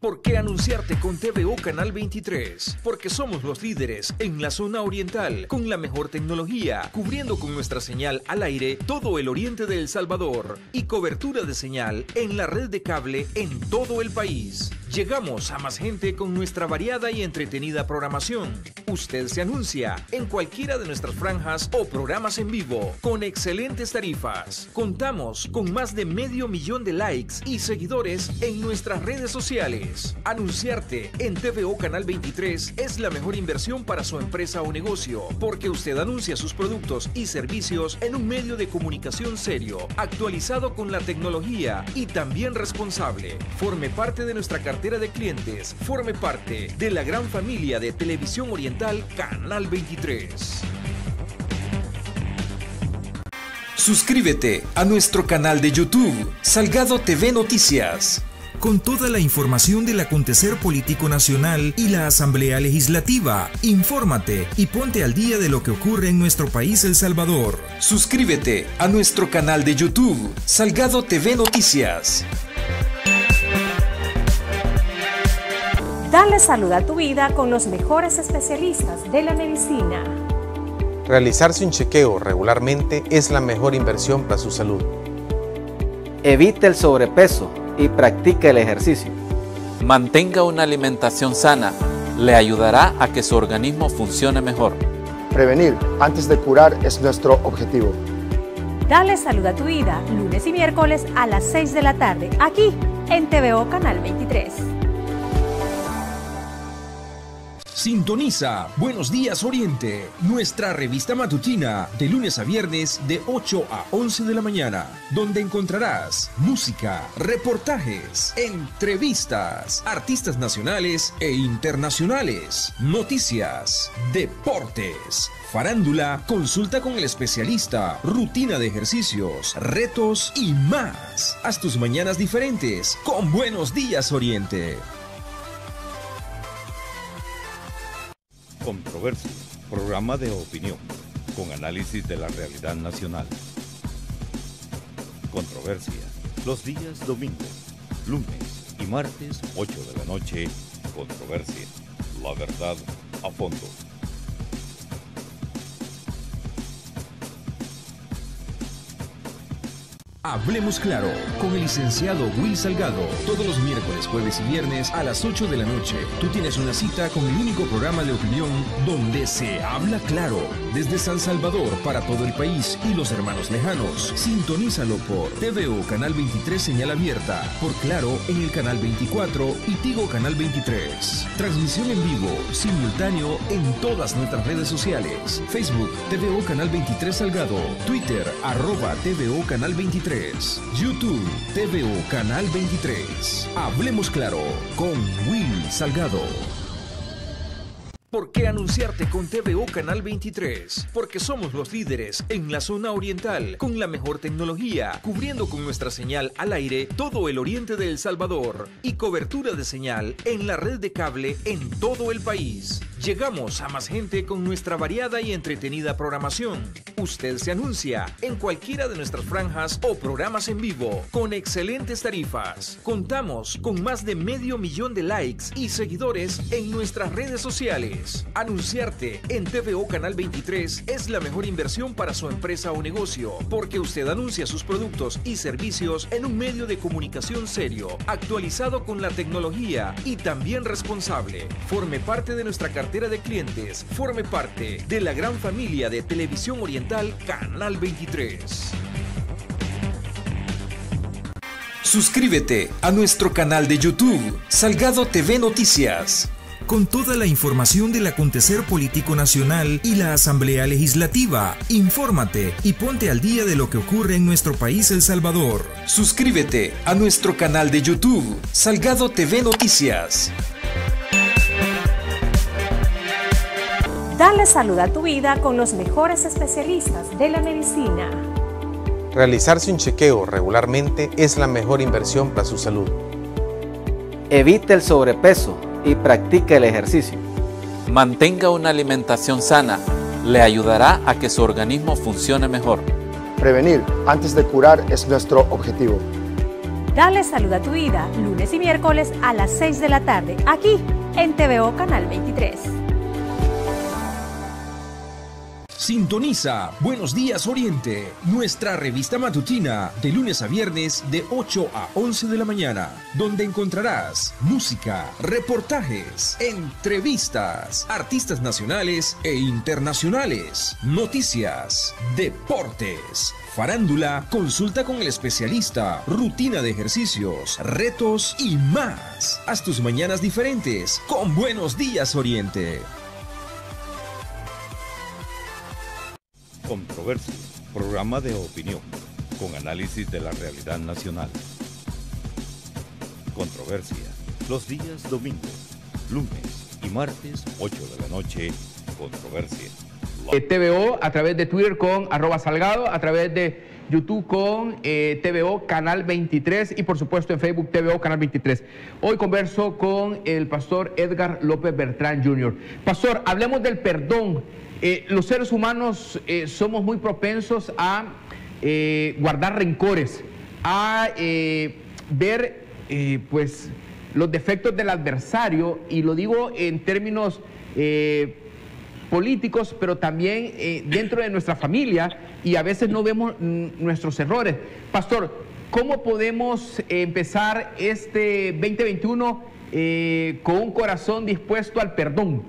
¿Por qué anunciarte con TVO Canal 23? Porque somos los líderes en la zona oriental, con la mejor tecnología, cubriendo con nuestra señal al aire todo el oriente de El Salvador y cobertura de señal en la red de cable en todo el país. Llegamos a más gente con nuestra variada y entretenida programación. Usted se anuncia en cualquiera de nuestras franjas o programas en vivo con excelentes tarifas. Contamos con más de medio millón de likes y seguidores en nuestras redes sociales. Anunciarte en TVO Canal 23 es la mejor inversión para su empresa o negocio, porque usted anuncia sus productos y servicios en un medio de comunicación serio, actualizado con la tecnología y también responsable. Forme parte de nuestra cartera de clientes, forme parte de la gran familia de Televisión Oriental Canal 23. Suscríbete a nuestro canal de YouTube, Salgado TV Noticias con toda la información del acontecer político nacional y la Asamblea Legislativa. Infórmate y ponte al día de lo que ocurre en nuestro país El Salvador. Suscríbete a nuestro canal de YouTube, Salgado TV Noticias. Dale salud a tu vida con los mejores especialistas de la medicina. Realizarse un chequeo regularmente es la mejor inversión para su salud. Evite el sobrepeso y practique el ejercicio. Mantenga una alimentación sana. Le ayudará a que su organismo funcione mejor. Prevenir antes de curar es nuestro objetivo. Dale salud a tu vida, lunes y miércoles a las 6 de la tarde, aquí en TVO Canal 23. Sintoniza Buenos Días Oriente, nuestra revista matutina de lunes a viernes de 8 a 11 de la mañana, donde encontrarás música, reportajes, entrevistas, artistas nacionales e internacionales, noticias, deportes, farándula, consulta con el especialista, rutina de ejercicios, retos y más. Haz tus mañanas diferentes con Buenos Días Oriente. Controversia, programa de opinión, con análisis de la realidad nacional. Controversia, los días domingo, lunes y martes, 8 de la noche. Controversia, la verdad a fondo. Hablemos claro con el licenciado Will Salgado. Todos los miércoles, jueves y viernes a las 8 de la noche. Tú tienes una cita con el único programa de opinión donde se habla claro. Desde San Salvador para todo el país y los hermanos lejanos. Sintonízalo por TVO Canal 23 Señal Abierta. Por Claro en el Canal 24 y Tigo Canal 23. Transmisión en vivo, simultáneo en todas nuestras redes sociales. Facebook TVO Canal 23 Salgado. Twitter arroba TVO Canal 23. YouTube, TVO Canal 23. Hablemos claro con Will Salgado. ¿Por qué anunciarte con TVO Canal 23? Porque somos los líderes en la zona oriental, con la mejor tecnología, cubriendo con nuestra señal al aire todo el oriente de El Salvador y cobertura de señal en la red de cable en todo el país. Llegamos a más gente con nuestra variada y entretenida programación. Usted se anuncia en cualquiera de nuestras franjas o programas en vivo, con excelentes tarifas. Contamos con más de medio millón de likes y seguidores en nuestras redes sociales. Anunciarte en TVO Canal 23 es la mejor inversión para su empresa o negocio, porque usted anuncia sus productos y servicios en un medio de comunicación serio, actualizado con la tecnología y también responsable. Forme parte de nuestra cartera de clientes, forme parte de la gran familia de Televisión Oriental Canal 23. Suscríbete a nuestro canal de YouTube, Salgado TV Noticias con toda la información del acontecer político nacional y la Asamblea Legislativa. Infórmate y ponte al día de lo que ocurre en nuestro país El Salvador. Suscríbete a nuestro canal de YouTube, Salgado TV Noticias. Dale salud a tu vida con los mejores especialistas de la medicina. Realizarse un chequeo regularmente es la mejor inversión para su salud. Evite el sobrepeso y practique el ejercicio. Mantenga una alimentación sana. Le ayudará a que su organismo funcione mejor. Prevenir antes de curar es nuestro objetivo. Dale salud a tu vida, lunes y miércoles a las 6 de la tarde, aquí en TVO Canal 23. Sintoniza Buenos Días Oriente, nuestra revista matutina de lunes a viernes de 8 a 11 de la mañana, donde encontrarás música, reportajes, entrevistas, artistas nacionales e internacionales, noticias, deportes, farándula, consulta con el especialista, rutina de ejercicios, retos y más. Haz tus mañanas diferentes con Buenos Días Oriente. Controversia, programa de opinión, con análisis de la realidad nacional. Controversia, los días domingos, lunes y martes, 8 de la noche. Controversia. Eh, TVO a través de Twitter con arroba salgado, a través de YouTube con eh, TVO Canal 23 y por supuesto en Facebook TVO Canal 23. Hoy converso con el pastor Edgar López Bertrán Jr. Pastor, hablemos del perdón. Eh, los seres humanos eh, somos muy propensos a eh, guardar rencores, a ver pues los defectos del adversario, y lo digo en términos políticos, pero también dentro de nuestra familia, y a veces no vemos mm, nuestros errores. Pastor, ¿cómo podemos empezar este 2021 con un corazón dispuesto al perdón?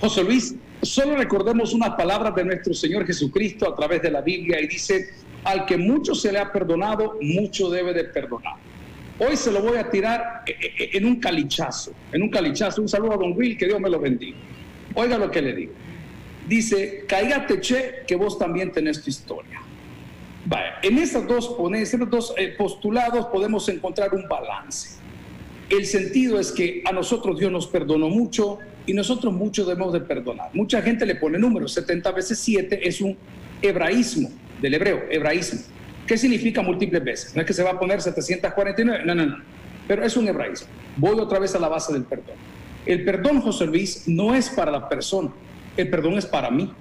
José Luis, Solo recordemos unas palabras de nuestro Señor Jesucristo a través de la Biblia y dice, al que mucho se le ha perdonado, mucho debe de perdonar. Hoy se lo voy a tirar eh, eh, en un calichazo, en un calichazo. Un saludo a don Will, que Dios me lo bendiga. Oiga lo que le digo. Dice, cáigate che, que vos también tenés tu historia. Vaya, en estos dos, eh, postulados podemos encontrar un balance. El sentido es que a nosotros Dios nos perdonó mucho, y nosotros muchos debemos de perdonar. Mucha gente le pone números, 70 veces 7 es un hebraísmo del hebreo, hebraísmo. ¿Qué significa múltiples veces? No es que se va a poner 749, no, no, no, pero es un hebraísmo. Voy otra vez a la base del perdón. El perdón, José Luis, no es para la persona, el perdón es para mí.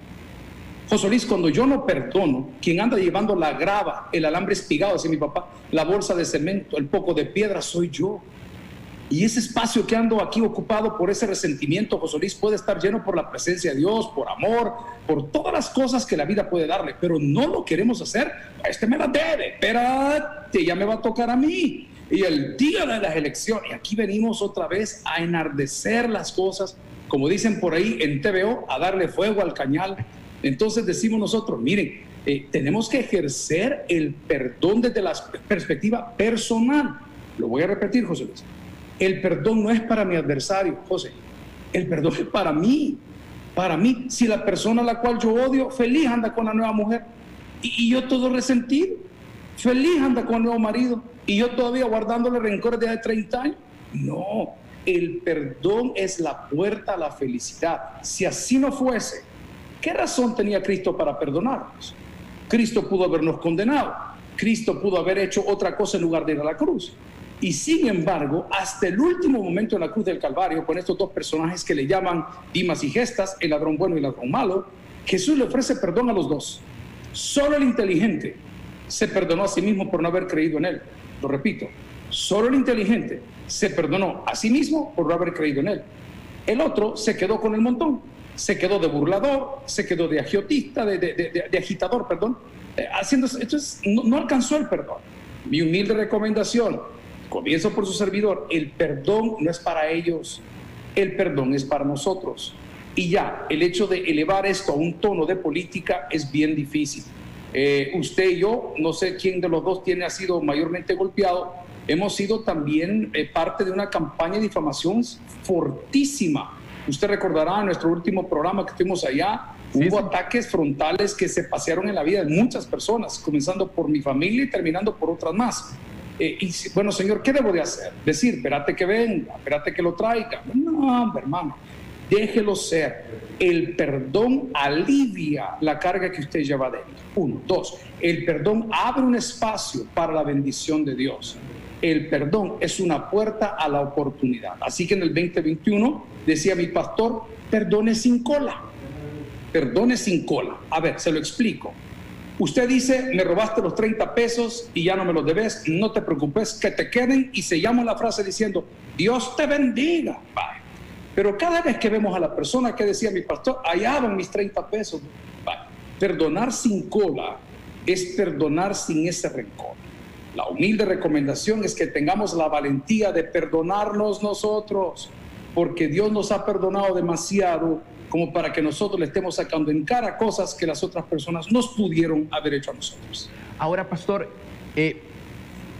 José Luis, cuando yo no perdono, quien anda llevando la grava, el alambre espigado, dice mi papá, la bolsa de cemento, el poco de piedra, soy yo. Y ese espacio que ando aquí ocupado por ese resentimiento, José Luis, puede estar lleno por la presencia de Dios, por amor, por todas las cosas que la vida puede darle, pero no lo queremos hacer. Este me la debe, espérate, ya me va a tocar a mí. Y el día de las elecciones, aquí venimos otra vez a enardecer las cosas, como dicen por ahí en TVO, a darle fuego al cañal. Entonces decimos nosotros, miren, eh, tenemos que ejercer el perdón desde la perspectiva personal. Lo voy a repetir, José Luis el perdón no es para mi adversario, José. El perdón es para mí. Para mí, si la persona a la cual yo odio, feliz anda con la nueva mujer. Y, yo todo resentido. Feliz anda con el nuevo marido. Y yo todavía guardándole rencores de hace 30 años. No. el perdón es la puerta a la felicidad. Si así no fuese, ¿qué razón tenía Cristo para perdonarnos? Cristo pudo habernos condenado. Cristo pudo haber hecho otra cosa en lugar de ir a la cruz. Y sin embargo, hasta el último momento en la cruz del Calvario, con estos dos personajes que le llaman Dimas y Gestas, el ladrón bueno y el ladrón malo, Jesús le ofrece perdón a los dos. Solo el inteligente se perdonó a sí mismo por no haber creído en él. Lo repito, solo el inteligente se perdonó a sí mismo por no haber creído en él. El otro se quedó con el montón, se quedó de burlador, se quedó de agiotista, de, agitador, perdón, eh, haciendo, entonces no, no alcanzó el perdón. Mi humilde recomendación, comienzo por su servidor, el perdón no es para ellos, el perdón es para nosotros. Y ya, el hecho de elevar esto a un tono de política es bien difícil. Eh, usted y yo, no sé quién de los dos tiene, ha sido mayormente golpeado, hemos sido también eh, parte de una campaña de difamación fortísima. Usted recordará en nuestro último programa que tuvimos allá, hubo ataques frontales que se pasearon en la vida de muchas personas, comenzando por mi familia y terminando por otras más. Eh, y bueno, señor, ¿qué debo de hacer? Decir, espérate que venga, espérate que lo traiga. No, hermano, déjelo ser. El perdón alivia la carga que usted lleva dentro. Uno. Dos, el perdón abre un espacio para la bendición de Dios. El perdón es una puerta a la oportunidad. Así que en el 2021 decía mi pastor, perdone sin cola. Perdone sin cola. A ver, se lo explico. Usted dice, me robaste los 30 pesos y ya no me los debes, no te preocupes, que te queden y se llama la frase diciendo, Dios te bendiga. Pero cada vez que vemos a la persona que decía mi pastor, allá van mis 30 pesos. Perdonar sin cola es perdonar sin ese rencor. La humilde recomendación es que tengamos la valentía de perdonarnos nosotros, porque Dios nos ha perdonado demasiado como para que nosotros le estemos sacando en cara cosas que las otras personas nos pudieron haber hecho a nosotros. Ahora, pastor, eh,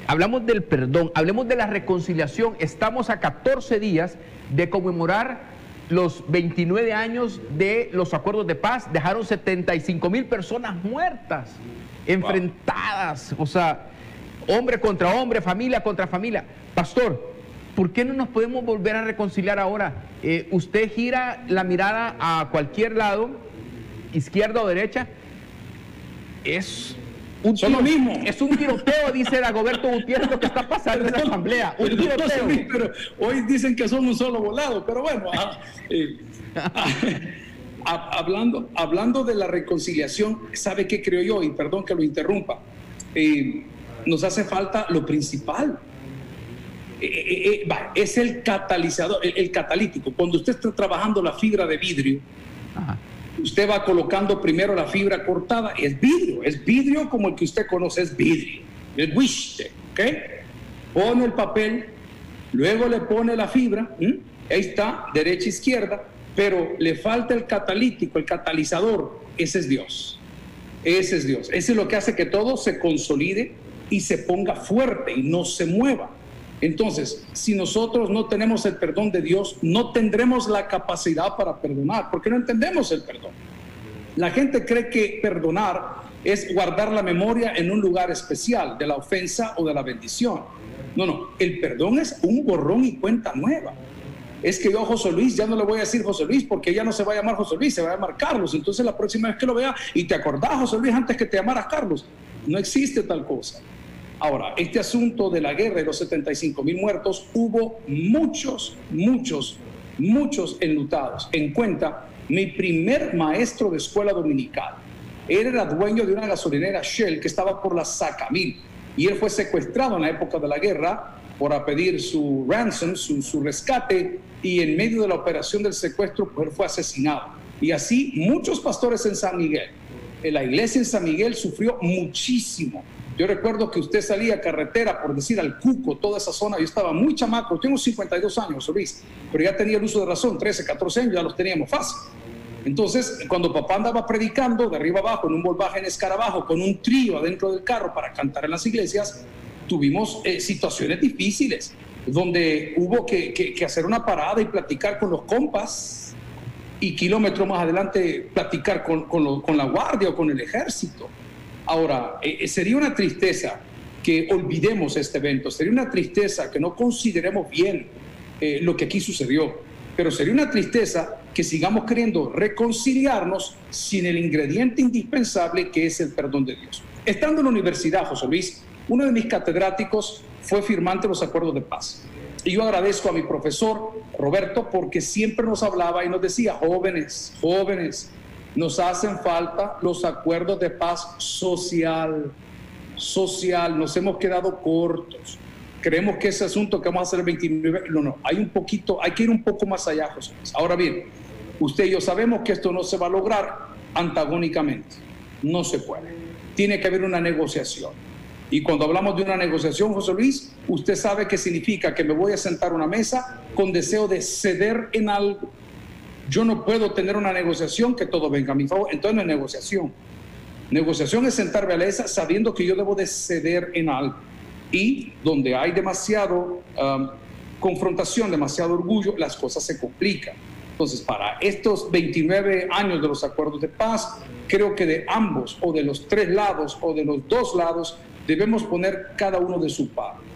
hablamos del perdón, hablemos de la reconciliación. Estamos a 14 días de conmemorar los 29 años de los acuerdos de paz. Dejaron 75 mil personas muertas, enfrentadas, o sea, hombre contra hombre, familia contra familia. Pastor, ¿por qué no nos podemos volver a reconciliar ahora? Eh, usted gira la mirada a cualquier lado, izquierda o derecha, es un Son mismo. Es un tiroteo, dice Dagoberto Gutiérrez, lo que está pasando en la asamblea. Un tiroteo. pero hoy dicen que son un solo volado, pero bueno. Ah, eh, ah, *laughs* hablando, hablando de la reconciliación, ¿sabe qué creo yo? Y perdón que lo interrumpa. Eh, nos hace falta lo principal. Eh, es el catalizador, el, catalítico. Cuando usted está trabajando la fibra de vidrio, Ajá. usted va colocando primero la fibra cortada, es vidrio, es vidrio como el que usted conoce, es vidrio, es wiste, ¿ok? Pone el papel, luego le pone la fibra, ahí está, derecha, izquierda, pero le falta el catalítico, el catalizador, ese es Dios, ese es Dios, ese es lo que hace que todo se consolide y se ponga fuerte y no se mueva. Entonces, si nosotros no tenemos el perdón de Dios, no tendremos la capacidad para perdonar, porque no entendemos el perdón. La gente cree que perdonar es guardar la memoria en un lugar especial de la ofensa o de la bendición. No, no, el perdón es un borrón y cuenta nueva. Es que yo José Luis ya no le voy a decir José Luis porque ya no se va a llamar José Luis, se va a llamar Carlos. Entonces la próxima vez que lo vea y te acordás José Luis antes que te llamaras Carlos. No existe tal cosa. Ahora, este asunto de la guerra y los 75 mil muertos, hubo muchos, muchos, muchos enlutados. En cuenta, mi primer maestro de escuela dominical, era dueño de una gasolinera Shell que estaba por la Sacamil y él fue secuestrado en la época de la guerra por pedir su ransom, su, su rescate, y en medio de la operación del secuestro, pues él fue asesinado. Y así muchos pastores en San Miguel. En la iglesia en San Miguel sufrió muchísimo yo recuerdo que usted salía a carretera, por decir al Cuco, toda esa zona, yo estaba muy chamaco, tengo 52 años, Luis, pero ya tenía el uso de razón, 13, 14 años, ya los teníamos fácil. Entonces, cuando papá andaba predicando de arriba abajo en un volvaje en escarabajo con un trío adentro del carro para cantar en las iglesias, tuvimos eh, situaciones difíciles donde hubo que, hacer una parada y platicar con los compas y kilómetros más adelante platicar con, con la guardia o con el ejército. Ahora, eh, eh, sería una tristeza que olvidemos este evento, sería una tristeza que no consideremos bien eh, lo que aquí sucedió. Pero sería una tristeza que sigamos queriendo reconciliarnos sin el ingrediente indispensable que es el perdón de Dios. Estando en la universidad, José Luis, uno de mis catedráticos fue firmante de los acuerdos de paz. Y yo agradezco a mi profesor Roberto porque siempre nos hablaba y nos decía, jóvenes, jóvenes, nos hacen falta los acuerdos de paz social, social, nos hemos quedado cortos. Creemos que ese asunto que vamos a hacer el 29, no, no, hay un poquito, hay que ir un poco más allá, José Luis. Ahora bien, usted y yo sabemos que esto no se va a lograr antagónicamente, no se puede. Tiene que haber una negociación. Y cuando hablamos de una negociación, José Luis, usted sabe que significa que me voy a sentar a una mesa con deseo de ceder en algo. Yo no puedo tener una negociación que todo venga a mi favor, entonces no es negociación. Negociación es sentarme a la mesa sabiendo que yo debo de ceder en algo. Y donde hay demasiado um, confrontación, demasiado orgullo, las cosas se complican. Entonces, para estos 29 años de los acuerdos de paz, creo que de ambos, o de los tres lados, o de los dos lados, debemos poner cada uno de su parte.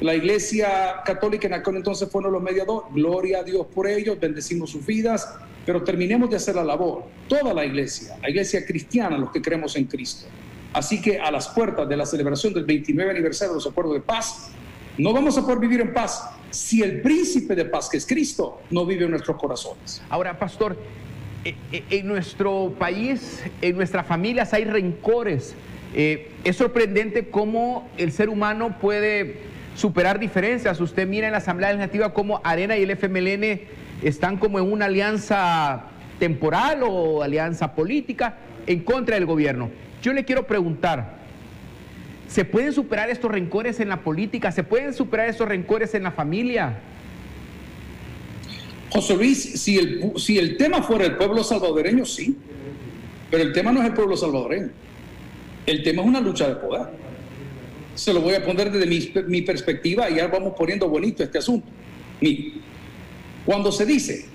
La iglesia católica en aquel entonces fueron los mediadores, gloria a Dios por ellos, bendecimos sus vidas, pero terminemos de hacer la labor, toda la iglesia, la iglesia cristiana, los que creemos en Cristo. Así que a las puertas de la celebración del 29 aniversario de los acuerdos de paz, no vamos a poder vivir en paz si el príncipe de paz, que es Cristo, no vive en nuestros corazones. Ahora, pastor, eh, eh, en nuestro país, en nuestras familias hay rencores. Eh, es sorprendente cómo el ser humano puede superar diferencias. Usted mira en la Asamblea Legislativa cómo Arena y el FMLN están como en una alianza temporal o alianza política en contra del gobierno. Yo le quiero preguntar, ¿se pueden superar estos rencores en la política? ¿Se pueden superar estos rencores en la familia? José Luis, si el, si el tema fuera el pueblo salvadoreño, sí, pero el tema no es el pueblo salvadoreño. El tema es una lucha de poder. Se lo voy a poner desde mi, perspectiva y ya vamos poniendo bonito este asunto. Mire, cuando se dice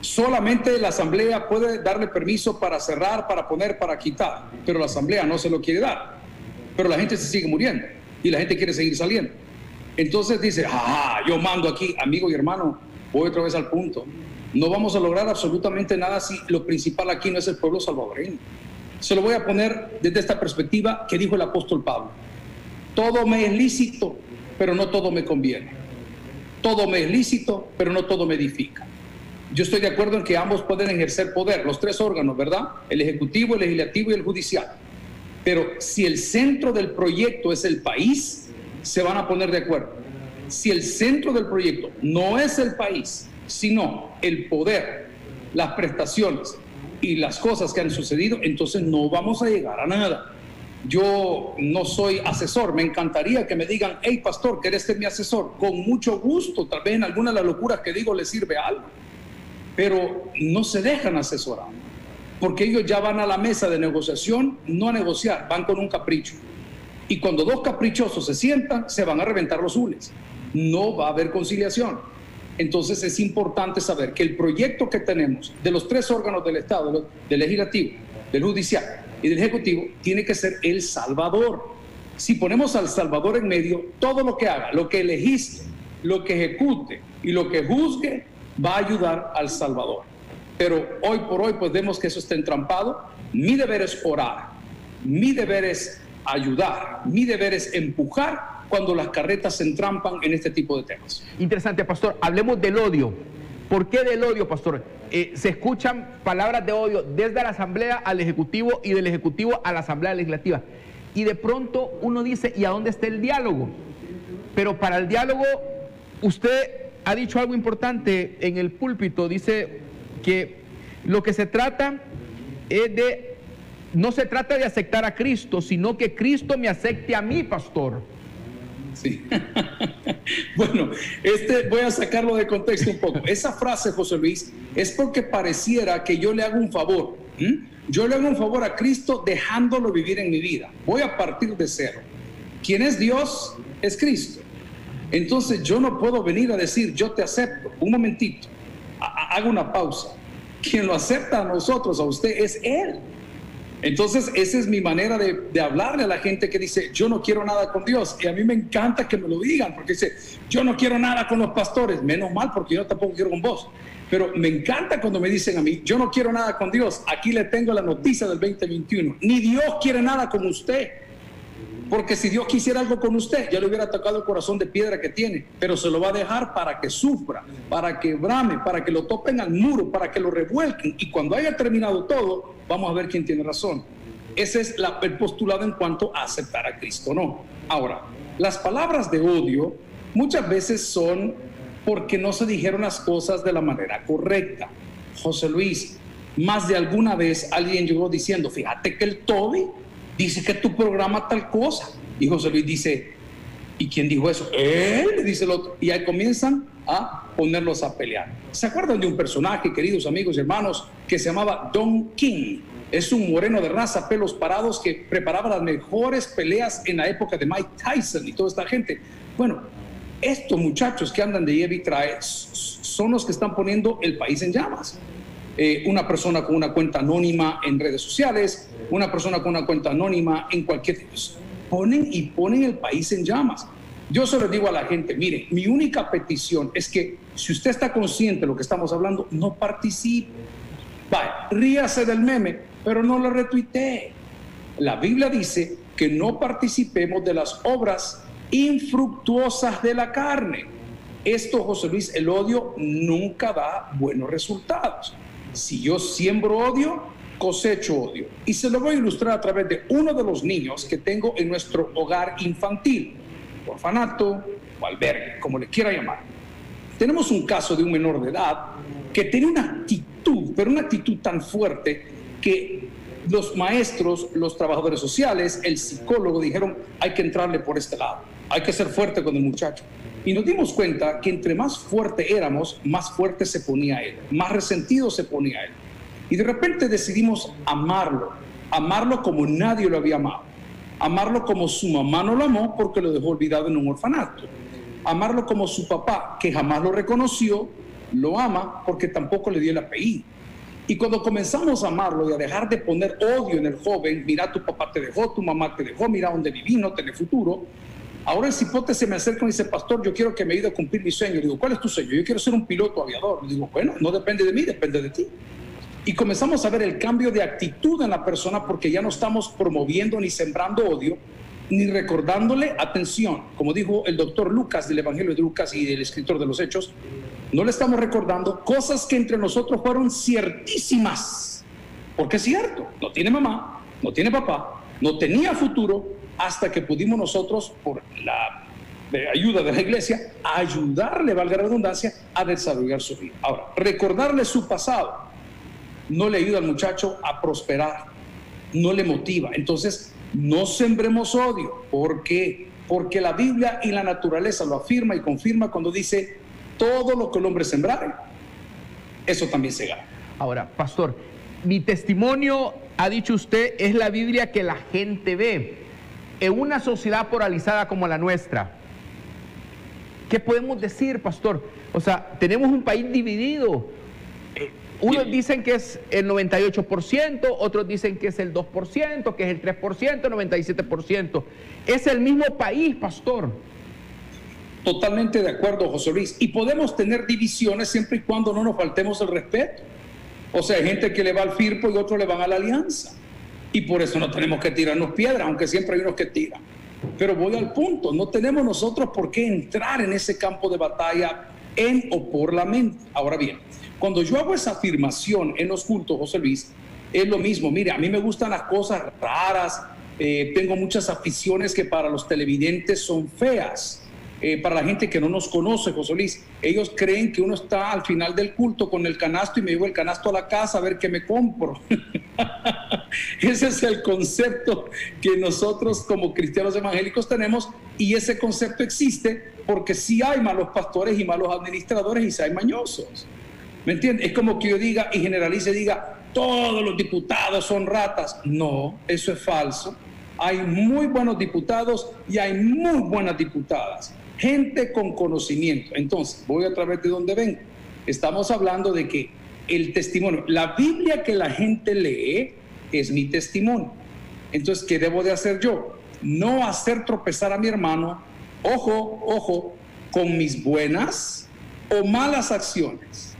solamente la asamblea puede darle permiso para cerrar, para poner, para quitar, pero la asamblea no se lo quiere dar. Pero la gente se sigue muriendo y la gente quiere seguir saliendo. Entonces dice, ah, yo mando aquí, amigo y hermano, voy otra vez al punto. No vamos a lograr absolutamente nada si lo principal aquí no es el pueblo salvadoreño. Se lo voy a poner desde esta perspectiva que dijo el apóstol Pablo. Todo me es lícito, pero no todo me conviene. Todo me es lícito, pero no todo me edifica. Yo estoy de acuerdo en que ambos pueden ejercer poder, los tres órganos, ¿verdad? El ejecutivo, el legislativo y el judicial. Pero si el centro del proyecto es el país, se van a poner de acuerdo. Si el centro del proyecto no es el país, sino el poder, las prestaciones y las cosas que han sucedido, entonces no vamos a llegar a nada. Yo no soy asesor, me encantaría que me digan, hey pastor, ¿querés ser mi asesor? Con mucho gusto, tal vez en alguna de las locuras que digo le sirve algo pero no se dejan asesorar, porque ellos ya van a la mesa de negociación, no a negociar, van con un capricho. Y cuando dos caprichosos se sientan, se van a reventar los unes. No va a haber conciliación. Entonces es importante saber que el proyecto que tenemos de los tres órganos del Estado, del legislativo, del judicial y del ejecutivo, tiene que ser el Salvador. Si ponemos al Salvador en medio, todo lo que haga, lo que legisle, lo que ejecute y lo que juzgue, va a ayudar al Salvador. Pero hoy por hoy pues vemos que eso está entrampado. Mi deber es orar, mi deber es ayudar, mi deber es empujar cuando las carretas se entrampan en este tipo de temas. Interesante, pastor. Hablemos del odio. ¿Por qué del odio, pastor? Eh, se escuchan palabras de odio desde la Asamblea al Ejecutivo y del Ejecutivo a la Asamblea Legislativa. Y de pronto uno dice, ¿y a dónde está el diálogo? Pero para el diálogo, usted ha dicho algo importante en el púlpito, dice que lo que se trata es de, no se trata de aceptar a Cristo, sino que Cristo me acepte a mí, pastor. Sí. *laughs* bueno, este voy a sacarlo de contexto un poco. Esa frase, José Luis, es porque pareciera que yo le hago un favor. Yo le hago un favor a Cristo dejándolo vivir en mi vida. Voy a partir de cero. ¿Quién es Dios? Es Cristo. Entonces yo no puedo venir a decir, yo te acepto. Un momentito, hago una pausa. Quien lo acepta a nosotros, a usted, es Él. Entonces, esa es mi manera de, de, hablarle a la gente que dice, yo no quiero nada con Dios. Y a mí me encanta que me lo digan, porque dice, yo no quiero nada con los pastores. Menos mal, porque yo tampoco quiero con vos. Pero me encanta cuando me dicen a mí, yo no quiero nada con Dios. Aquí le tengo la noticia del 2021. Ni Dios quiere nada con usted. Porque si Dios quisiera algo con usted, ya le hubiera tocado el corazón de piedra que tiene, pero se lo va a dejar para que sufra, para que brame, para que lo topen al muro, para que lo revuelquen. Y cuando haya terminado todo, vamos a ver quién tiene razón. Ese es el postulado en cuanto a aceptar a Cristo, ¿no? Ahora, las palabras de odio muchas veces son porque no se dijeron las cosas de la manera correcta. José Luis, más de alguna vez alguien llegó diciendo, fíjate que el Toby dice que tu programa tal cosa. Y José Luis dice, ¿y quién dijo eso? Él, dice el. Y ahí comienzan a ponerlos a pelear. ¿Se acuerdan de un personaje, queridos amigos y hermanos, que se llamaba Don King? Es un moreno de raza, pelos parados, que preparaba las mejores peleas en la época de Mike Tyson y toda esta gente. Bueno, estos muchachos que andan de Yevi trae son los que están poniendo el país en llamas. Eh, una persona con una cuenta anónima en redes sociales, una persona con una cuenta anónima en cualquier... Ponen y ponen el país en llamas. Yo se lo digo a la gente, mire, mi única petición es que si usted está consciente de lo que estamos hablando, no participe. Vaya, ríase del meme, pero no lo retuitee. La Biblia dice que no participemos de las obras infructuosas de la carne. Esto, José Luis, el odio nunca da buenos resultados. Si yo siembro odio, cosecho odio. Y se lo voy a ilustrar a través de uno de los niños que tengo en nuestro hogar infantil, orfanato o albergue, como le quiera llamar. Tenemos un caso de un menor de edad que tiene una actitud, pero una actitud tan fuerte que los maestros, los trabajadores sociales, el psicólogo dijeron, hay que entrarle por este lado, hay que ser fuerte con el muchacho. Y nos dimos cuenta que entre más fuerte éramos, más fuerte se ponía él, más resentido se ponía él. Y de repente decidimos amarlo, amarlo como nadie lo había amado, amarlo como su mamá no lo amó porque lo dejó olvidado en un orfanato, amarlo como su papá, que jamás lo reconoció, lo ama porque tampoco le dio el apellido. Y cuando comenzamos a amarlo y a dejar de poner odio en el joven, mira, tu papá te dejó, tu mamá te dejó, mira dónde viví, no tiene futuro, Ahora el cipote se me acerca y dice, pastor, yo quiero que me ayude a cumplir mi sueño. Le digo, ¿cuál es tu sueño? Yo quiero ser un piloto aviador. Le digo, bueno, no depende de mí, depende de ti. Y comenzamos a ver el cambio de actitud en la persona porque ya no estamos promoviendo ni sembrando odio, ni recordándole atención. Como dijo el doctor Lucas del Evangelio de Lucas y del escritor de los Hechos, no le estamos recordando cosas que entre nosotros fueron ciertísimas. Porque es cierto, no tiene mamá, no tiene papá, no tenía futuro, hasta que pudimos nosotros, por la ayuda de la iglesia, ayudarle, valga redundancia, a desarrollar su vida. Ahora, recordarle su pasado no le ayuda al muchacho a prosperar, no le motiva. Entonces, no sembremos odio. ¿Por qué? Porque la Biblia y la naturaleza lo afirma y confirma cuando dice, todo lo que el hombre sembrare, eso también se gana. Ahora, pastor, mi testimonio, ha dicho usted, es la Biblia que la gente ve en una sociedad polarizada como la nuestra, ¿qué podemos decir, pastor? O sea, tenemos un país dividido. Eh, unos dicen que es el 98%, otros dicen que es el 2%, que es el 3%, 97%. Es el mismo país, pastor. Totalmente de acuerdo, José Luis. Y podemos tener divisiones siempre y cuando no nos faltemos el respeto. O sea, hay gente que le va al FIRPO y otros le van a la alianza y por eso no tenemos que tirarnos piedras, aunque siempre hay unos que tiran. Pero voy al punto, no tenemos nosotros por qué entrar en ese campo de batalla en o por la mente. Ahora bien, cuando yo hago esa afirmación en los cultos, José Luis, es lo mismo. Mire, a mí me gustan las cosas raras, eh, tengo muchas aficiones que para los televidentes son feas. Eh, para la gente que no nos conoce, José Luis, ellos creen que uno está al final del culto con el canasto y me llevo el canasto a la casa a ver qué me compro. *laughs* ese es el concepto que nosotros como cristianos evangélicos tenemos y ese concepto existe porque sí hay malos pastores y malos administradores y sí hay mañosos. ¿Me entiendes? Es como que yo diga y generalice, diga, todos los diputados son ratas. No, eso es falso. Hay muy buenos diputados y hay muy buenas diputadas gente con conocimiento. Entonces, voy a través de donde ven. Estamos hablando de que el testimonio, la Biblia que la gente lee, es mi testimonio. Entonces, ¿qué debo de hacer yo? No hacer tropezar a mi hermano, ojo, ojo, con mis buenas o malas acciones.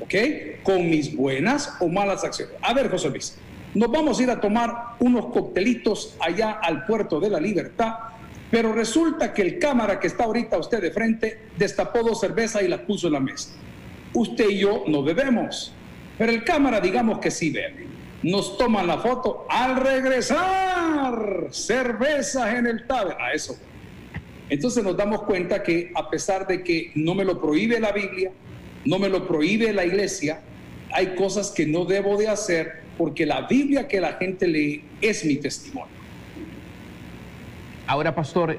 ¿Ok? Con mis buenas o malas acciones. A ver, José Luis, nos vamos a ir a tomar unos coctelitos allá al puerto de la libertad, pero resulta que el cámara que está ahorita usted de frente destapó dos cervezas y las puso en la mesa. Usted y yo no bebemos, pero el cámara digamos que sí bebe. Nos toman la foto al regresar, cervezas en el taber. A eso. Entonces nos damos cuenta que a pesar de que no me lo prohíbe la Biblia, no me lo prohíbe la iglesia, hay cosas que no debo de hacer porque la Biblia que la gente lee es mi testimonio. Ahora, pastor,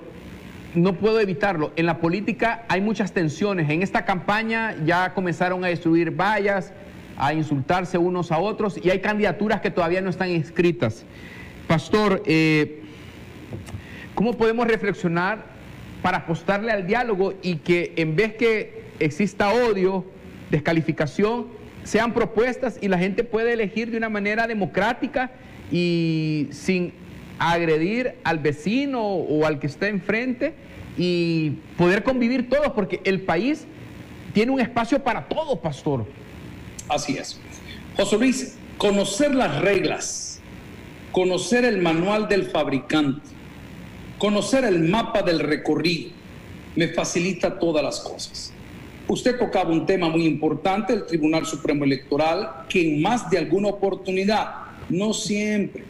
no puedo evitarlo. En la política hay muchas tensiones. En esta campaña ya comenzaron a destruir vallas, a insultarse unos a otros y hay candidaturas que todavía no están inscritas. Pastor, eh, ¿cómo podemos reflexionar para apostarle al diálogo y que en vez que exista odio, descalificación, sean propuestas y la gente puede elegir de una manera democrática y sin agredir al vecino o al que está enfrente y poder convivir todos, porque el país tiene un espacio para todos, pastor. Así es. José Luis, conocer las reglas, conocer el manual del fabricante, conocer el mapa del recorrido, me facilita todas las cosas. Usted tocaba un tema muy importante, el Tribunal Supremo Electoral, que en más de alguna oportunidad, no siempre,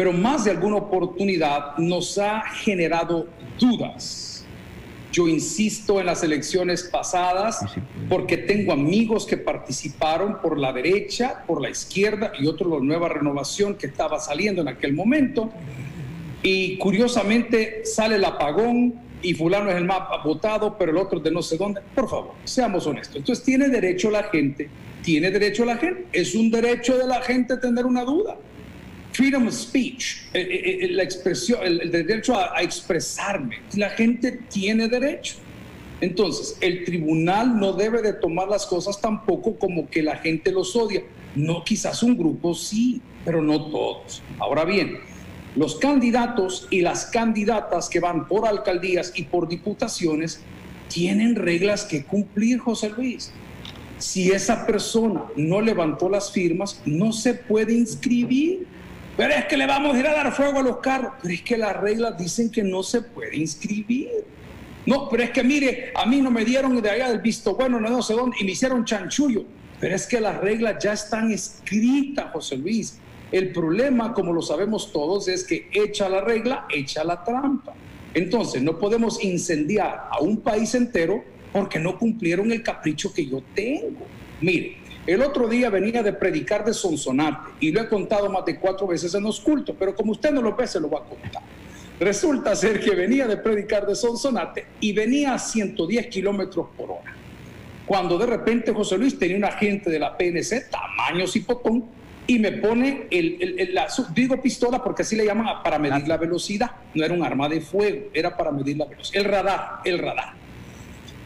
pero más de alguna oportunidad nos ha generado dudas. Yo insisto en las elecciones pasadas porque tengo amigos que participaron por la derecha, por la izquierda y otro la nueva renovación que estaba saliendo en aquel momento. Y curiosamente sale el apagón, y fulano es el más votado, pero el otro de no sé dónde. Por favor, seamos honestos. Entonces, ¿tiene derecho la gente? ¿Tiene derecho la gente? Es un derecho de la gente tener una duda. Freedom of speech, eh, eh, eh, la expresión, el, derecho a, a expresarme. La gente tiene derecho. Entonces, el tribunal no debe de tomar las cosas tampoco como que la gente los odia. No, quizás un grupo sí, pero no todos. Ahora bien, los candidatos y las candidatas que van por alcaldías y por diputaciones tienen reglas que cumplir, José Luis. Si esa persona no levantó las firmas, no se puede inscribir. Pero es que le vamos a ir a dar fuego a los carros. Pero es que las reglas dicen que no se puede inscribir. No, pero es que mire, a mí no me dieron de allá del visto bueno, no sé dónde, y me hicieron chanchullo. Pero es que las reglas ya están escritas, José Luis. El problema, como lo sabemos todos, es que echa la regla, echa la trampa. Entonces, no podemos incendiar a un país entero porque no cumplieron el capricho que yo tengo. Mire, el otro día venía de predicar de Sonsonate y lo he contado más de cuatro veces en los cultos, pero como usted no lo ve, se lo va a contar. Resulta ser que venía de predicar de Sonsonate y venía a 110 kilómetros por hora. Cuando de repente José Luis tenía un agente de la PNC, tamaño cipotón, y me pone el, la, digo pistola porque así le llaman para medir la velocidad, no era un arma de fuego, era para medir la velocidad, el radar, el radar.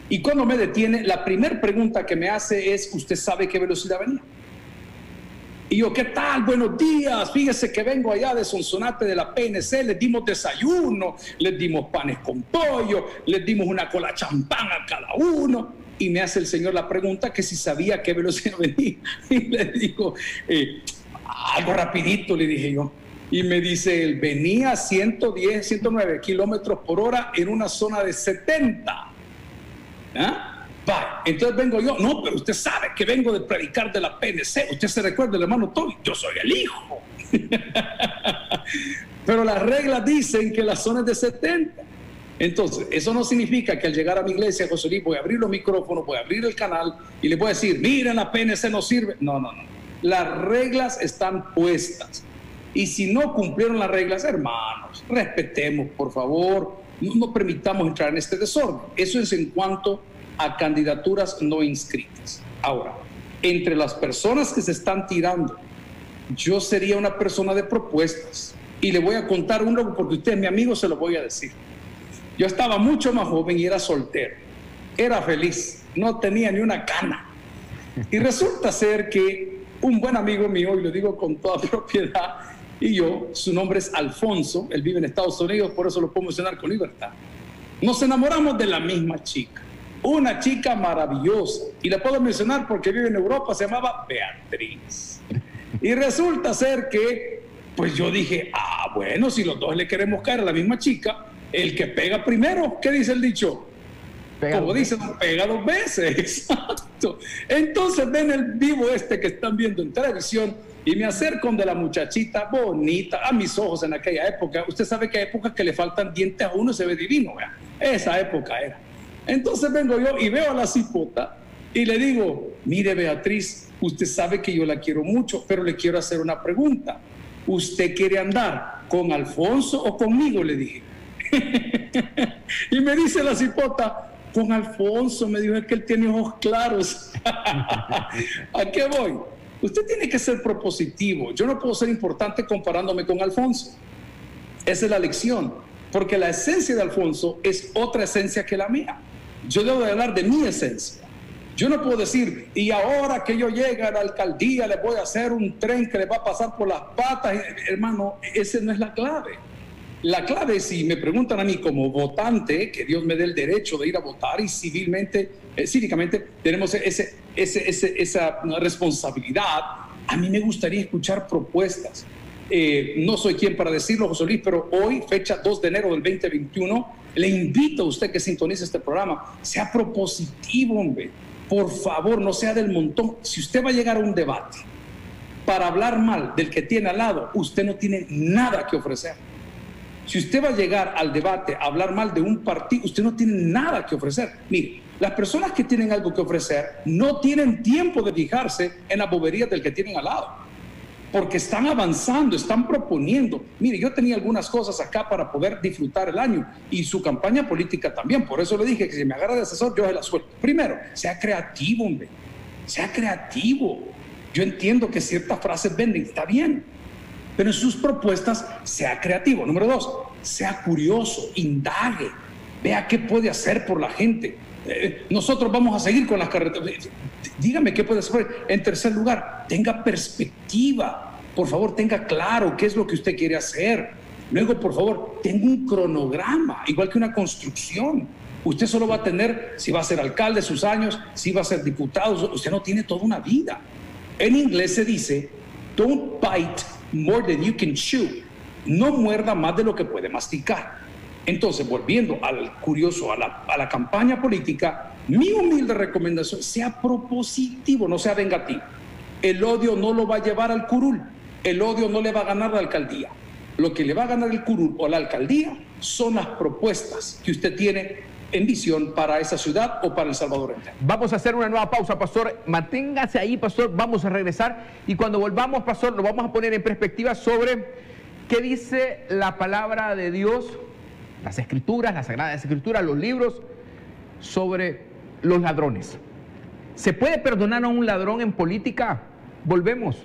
Y cuando me detiene, la primera pregunta que me hace es, ¿usted sabe qué velocidad venía? Y yo, ¿qué tal? Buenos días. Fíjese que vengo allá de Sonsonate de la PNC. Les dimos desayuno, les dimos panes con pollo, les dimos una cola champán a cada uno. Y me hace el señor la pregunta que si sabía qué velocidad *laughs* venía. Y le digo, eh, algo rapidito, le dije yo. Y me dice, él venía a 110, 109 kilómetros por hora en una zona de 70. ¿Ah? entonces vengo yo, no, pero usted sabe que vengo de predicar de la PNC, usted se recuerda del hermano Tony, yo soy el hijo. *laughs* pero las reglas dicen que la zona es de 70. Entonces, eso no significa que al llegar a mi iglesia, José Luis, voy a abrir los micrófonos, voy a abrir el canal y le voy a decir, miren, la PNC no sirve. No, no, no. Las reglas están puestas. Y si no cumplieron las reglas, hermanos, respetemos, por favor, no, permitamos entrar en este desorden. Eso es en cuanto a candidaturas no inscritas. Ahora, entre las personas que se están tirando, yo sería una persona de propuestas. Y le voy a contar uno porque usted es mi amigo, se lo voy a decir. Yo estaba mucho más joven y era soltero. Era feliz, no tenía ni una cana. Y resulta ser que un buen amigo mío, y lo digo con toda *laughs* propiedad, y yo, su nombre es Alfonso, él vive en Estados Unidos, por eso lo puedo mencionar con libertad. Nos enamoramos de la misma chica, una chica maravillosa, y la puedo mencionar porque vive en Europa, se llamaba Beatriz. Y resulta ser que, pues yo dije, ah, bueno, si los dos le queremos caer a la misma chica, el que pega primero, ¿qué dice el dicho? Como dicen, pega dos veces. *laughs* Exacto. Entonces ven el vivo este que están viendo en televisión y me acerco de la muchachita bonita a mis ojos en aquella época. Usted sabe que hay épocas que le faltan dientes a uno se ve divino. Esa época era. Entonces vengo yo y veo a la cipota y le digo, mire Beatriz, usted sabe que yo la quiero mucho, pero le quiero hacer una pregunta. ¿Usted quiere andar con Alfonso o conmigo? Le dije. *laughs* y me dice la cipota, con Alfonso, me dijo que él tiene ojos claros. *laughs* ¿A qué voy? Usted tiene que ser propositivo. Yo no puedo ser importante comparándome con Alfonso. Esa es la lección, porque la esencia de Alfonso es otra esencia que la mía. Yo debo de hablar de mi esencia. Yo no puedo decir, y ahora que yo llegue a la alcaldía le voy a hacer un tren que le va a pasar por las patas. Hermano, esa no es la clave. La clave, si me preguntan a mí como votante, que Dios me dé el derecho de ir a votar y civilmente, eh, cívicamente, tenemos esa responsabilidad, a mí me gustaría escuchar propuestas. Eh, no soy quien para decirlo, José Luis, pero hoy, fecha 2 de enero del 2021, le invito a usted que sintonice este programa, sea propositivo, hombre. Por favor, no sea del montón. Si usted va a llegar a un debate para hablar mal del que tiene al lado, usted no tiene nada que ofrecer si usted va a llegar al debate a hablar mal de un partido, usted no tiene nada que ofrecer. Mire, las personas que tienen algo que ofrecer no tienen tiempo de fijarse en la bobería del que tienen al lado, porque están avanzando, están proponiendo. Mire, yo tenía algunas cosas acá para poder disfrutar el año y su campaña política también. Por eso le dije que si me agarra de asesor, yo se la suelto. Primero, sea creativo, hombre. Sea creativo. Yo entiendo que ciertas frases venden, está bien pero en sus propuestas sea creativo. Número dos, sea curioso, indague, vea qué puede hacer por la gente. Eh, nosotros vamos a seguir con las carreteras. Dígame qué puede hacer. En tercer lugar, tenga perspectiva. Por favor, tenga claro qué es lo que usted quiere hacer. Luego, por favor, tenga un cronograma, igual que una construcción. Usted solo va a tener, si va a ser alcalde, sus años, si va a ser diputado, usted no tiene toda una vida. En inglés se dice, don't bite more than you can chew. No muerda más de lo que puede masticar. Entonces, volviendo al curioso, a la, a la campaña política, mi humilde recomendación, sea propositivo, no sea vengativo. El odio no lo va a llevar al curul, el odio no le va a ganar la alcaldía. Lo que le va a ganar el curul o la alcaldía son las propuestas que usted tiene en visión para esa ciudad o para El Salvador Vamos a hacer una nueva pausa, pastor. Manténgase ahí, pastor. Vamos a regresar y cuando volvamos, pastor, lo vamos a poner en perspectiva sobre qué dice la palabra de Dios, las escrituras, las sagradas escrituras, los libros sobre los ladrones. ¿Se puede perdonar a un ladrón en política? Volvemos.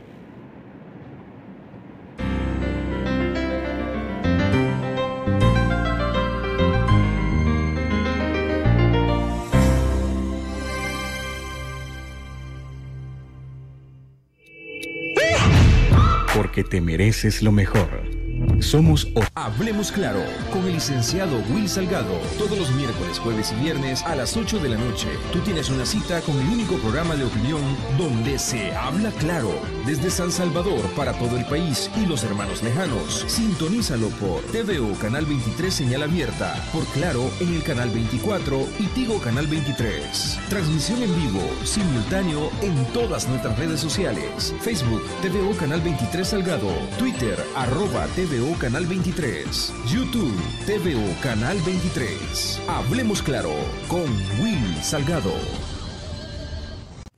Porque te mereces lo mejor. Somos Hablemos Claro con el licenciado Will Salgado. Todos los miércoles, jueves y viernes a las 8 de la noche. Tú tienes una cita con el único programa de opinión donde se habla claro. Desde San Salvador para todo el país y los hermanos lejanos. Sintonízalo por TVO Canal 23 Señal Abierta. Por Claro en el Canal 24 y Tigo Canal 23. Transmisión en vivo, simultáneo en todas nuestras redes sociales. Facebook TVO Canal 23 Salgado. Twitter arroba TVO Canal 23, YouTube TVO Canal 23. Hablemos claro con Will Salgado.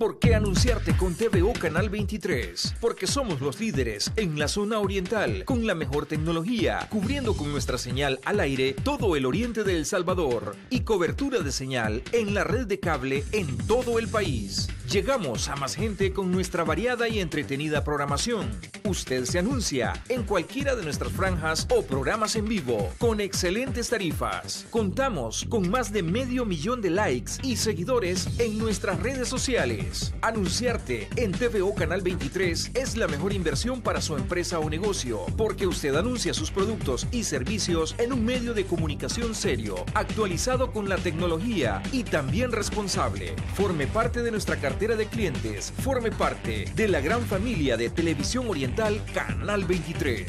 ¿Por qué anunciarte con TVO Canal 23? Porque somos los líderes en la zona oriental, con la mejor tecnología, cubriendo con nuestra señal al aire todo el oriente de El Salvador y cobertura de señal en la red de cable en todo el país. Llegamos a más gente con nuestra variada y entretenida programación. Usted se anuncia en cualquiera de nuestras franjas o programas en vivo con excelentes tarifas. Contamos con más de medio millón de likes y seguidores en nuestras redes sociales 23. Anunciarte en TVO Canal 23 es la mejor inversión para su empresa o negocio, porque usted anuncia sus productos y servicios en un medio de comunicación serio, actualizado con la tecnología y también responsable. Forme parte de nuestra cartera de clientes, forme parte de la gran familia de Televisión Oriental Canal 23.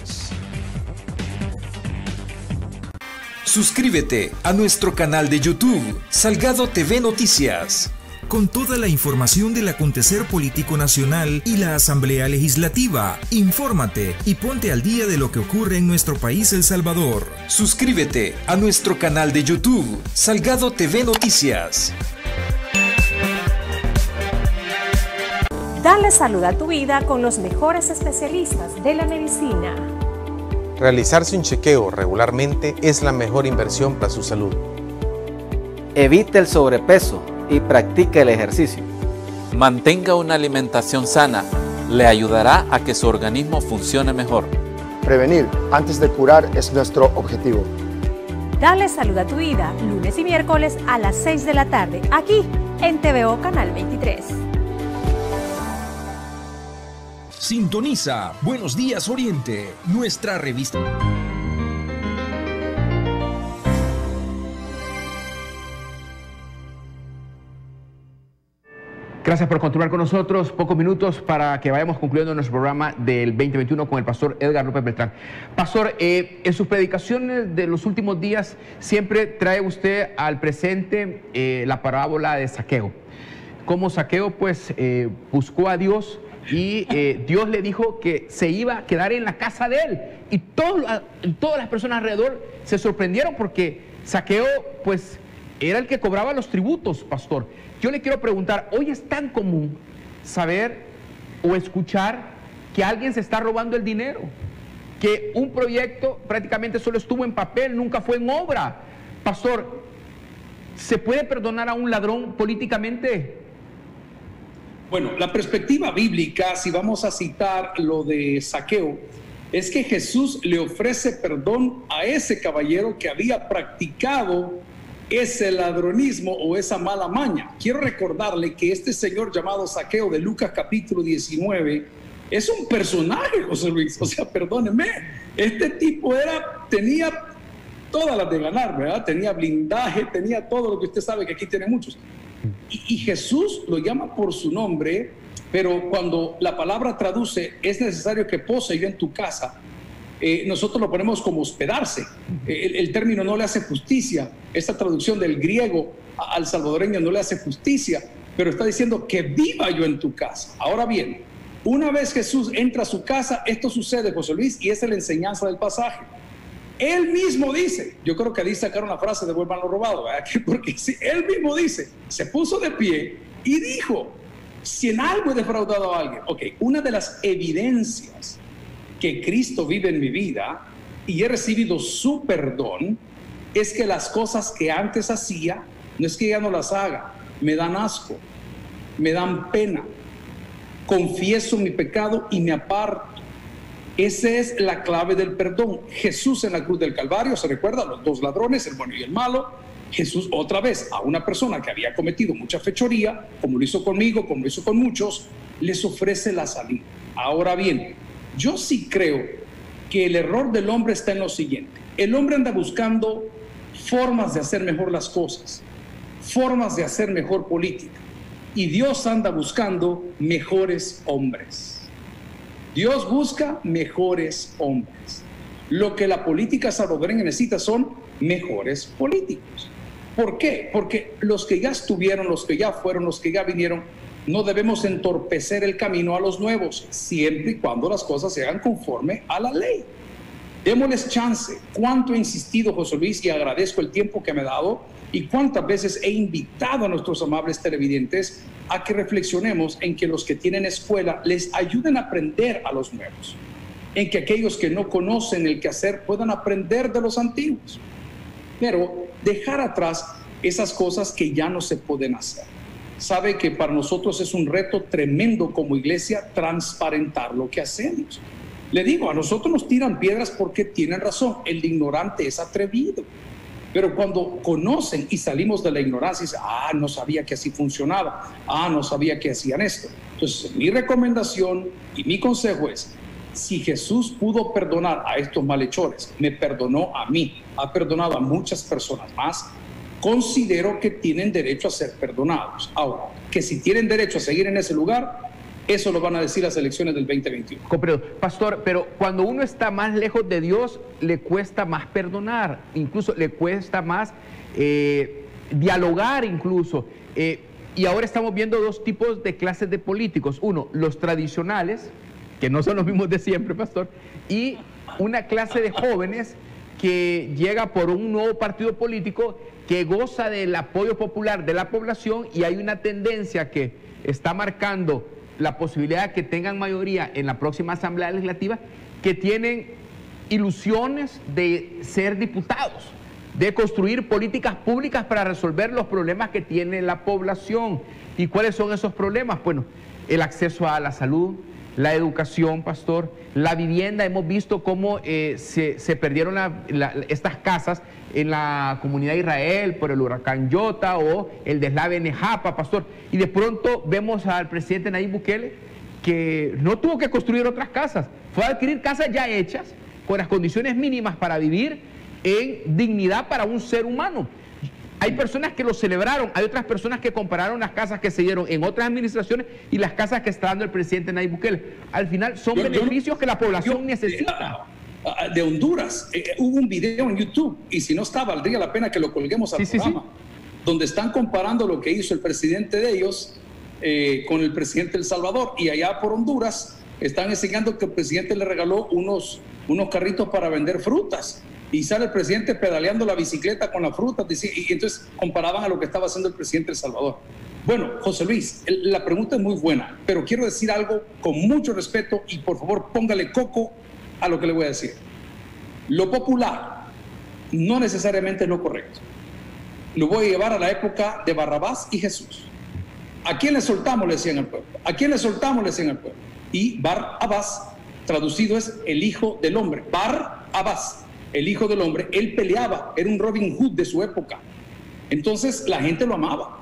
Suscríbete a nuestro canal de YouTube, Salgado TV Noticias. Con toda la información del acontecer político nacional y la Asamblea Legislativa, infórmate y ponte al día de lo que ocurre en nuestro país El Salvador. Suscríbete a nuestro canal de YouTube, Salgado TV Noticias. Dale salud a tu vida con los mejores especialistas de la medicina. Realizarse un chequeo regularmente es la mejor inversión para su salud. Evite el sobrepeso y practique el ejercicio. Mantenga una alimentación sana. Le ayudará a que su organismo funcione mejor. Prevenir antes de curar es nuestro objetivo. Dale salud a tu vida lunes y miércoles a las 6 de la tarde, aquí en TVO Canal 23. Sintoniza Buenos Días Oriente, nuestra revista. Gracias por continuar con nosotros. Pocos minutos para que vayamos concluyendo nuestro programa del 2021 con el pastor Edgar López Beltrán. Pastor, eh, en sus predicaciones de los últimos días siempre trae usted al presente eh, la parábola de saqueo. Como saqueo pues eh, buscó a Dios y Dios le dijo que se iba a quedar en la casa de él. Y todas las personas alrededor se sorprendieron porque saqueo pues era el que cobraba los tributos, pastor. Yo le quiero preguntar, hoy es tan común saber o escuchar que alguien se está robando el dinero, que un proyecto prácticamente solo estuvo en papel, nunca fue en obra. Pastor, ¿se puede perdonar a un ladrón políticamente? Bueno, la perspectiva bíblica, si vamos a citar lo de saqueo, es que Jesús le ofrece perdón a ese caballero que había practicado ese ladronismo o esa mala maña. Quiero recordarle que este señor llamado Saqueo de Lucas capítulo 19 es un personaje, José Luis. O sea, perdóneme, este tipo era, tenía todas las de ganar, ¿verdad? Tenía blindaje, tenía todo lo que usted sabe que aquí tiene muchos. Y, y Jesús lo llama por su nombre, pero cuando la palabra traduce, es necesario que pose yo en tu casa eh, nosotros lo ponemos como hospedarse. Eh, el, término no le hace justicia. Esta traducción del griego al salvadoreño no le hace justicia, pero está diciendo que viva yo en tu casa. Ahora bien, una vez Jesús entra a su casa, esto sucede, José Luis, y es la enseñanza del pasaje. Él mismo dice, yo creo que ahí sacaron la frase de vuelvan lo robado, *laughs* porque si él mismo dice, se puso de pie y dijo, si en algo he defraudado a alguien, ok, una de las evidencias que Cristo vive en mi vida y he recibido su perdón, es que las cosas que antes hacía, no es que ya no las haga, me dan asco, me dan pena. Confieso mi pecado y me aparto. Esa es la clave del perdón. Jesús en la cruz del Calvario, se recuerda, los dos ladrones, el bueno y el malo. Jesús otra vez a una persona que había cometido mucha fechoría, como lo hizo conmigo, como lo hizo con muchos, les ofrece la salida. Ahora bien, yo sí creo que el error del hombre está en lo siguiente. El hombre anda buscando formas de hacer mejor las cosas, formas de hacer mejor política. Y Dios anda buscando mejores hombres. Dios busca mejores hombres. Lo que la política salvadoreña necesita son mejores políticos. ¿Por qué? Porque los que ya estuvieron, los que ya fueron, los que ya vinieron, no debemos entorpecer el camino a los nuevos, siempre y cuando las cosas se hagan conforme a la ley. Démosles chance. Cuánto he insistido, José Luis, y agradezco el tiempo que me ha dado, y cuántas veces he invitado a nuestros amables televidentes a que reflexionemos en que los que tienen escuela les ayuden a aprender a los nuevos, en que aquellos que no conocen el quehacer puedan aprender de los antiguos, pero dejar atrás esas cosas que ya no se pueden hacer sabe que para nosotros es un reto tremendo como iglesia transparentar lo que hacemos. Le digo, a nosotros nos tiran piedras porque tienen razón, el ignorante es atrevido. Pero cuando conocen y salimos de la ignorancia, dicen, ah, no sabía que así funcionaba, ah, no sabía que hacían esto. Entonces, mi recomendación y mi consejo es, si Jesús pudo perdonar a estos malhechores, me perdonó a mí, ha perdonado a muchas personas más, considero que tienen derecho a ser perdonados. Ahora, que si tienen derecho a seguir en ese lugar, eso lo van a decir las elecciones del 2021. Pastor, pero cuando uno está más lejos de Dios, le cuesta más perdonar, incluso le cuesta más eh, dialogar incluso. Eh, y ahora estamos viendo dos tipos de clases de políticos. Uno, los tradicionales, que no son los mismos de siempre, pastor, y una clase de jóvenes que llega por un nuevo partido político que goza del apoyo popular de la población y hay una tendencia que está marcando la posibilidad de que tengan mayoría en la próxima Asamblea Legislativa, que tienen ilusiones de ser diputados, de construir políticas públicas para resolver los problemas que tiene la población. ¿Y cuáles son esos problemas? Bueno, el acceso a la salud, la educación, pastor, la vivienda. Hemos visto cómo eh, se, perdieron estas casas en la comunidad de Israel por el huracán Yota o el deslave Nejapa, pastor. Y de pronto vemos al presidente Nayib Bukele que no tuvo que construir otras casas, fue a adquirir casas ya hechas con las condiciones mínimas para vivir en dignidad para un ser humano. Hay personas que lo celebraron, hay otras personas que compararon las casas que se dieron en otras administraciones y las casas que está dando el presidente Nayib Bukele. Al final son beneficios que la población necesita. De Honduras, eh, hubo un video en YouTube y si no está, valdría la pena que lo colguemos al programa, donde están comparando lo que hizo el presidente de ellos eh, con el presidente de El Salvador y allá por Honduras están enseñando que el presidente le regaló unos, unos carritos para vender frutas y sale el presidente pedaleando la bicicleta con la fruta, y entonces comparaban a lo que estaba haciendo el presidente de El Salvador. Bueno, José Luis, la pregunta es muy buena, pero quiero decir algo con mucho respeto y por favor póngale coco a lo que le voy a decir. Lo popular no necesariamente es lo correcto. Lo voy a llevar a la época de Barrabás y Jesús. ¿A quién le soltamos? Le decían al pueblo. ¿A quién le soltamos? Le decían al pueblo. Y Barrabás, traducido es el hijo del hombre. Barrabás el Hijo del Hombre, él peleaba, era un Robin Hood de su época. Entonces la gente lo amaba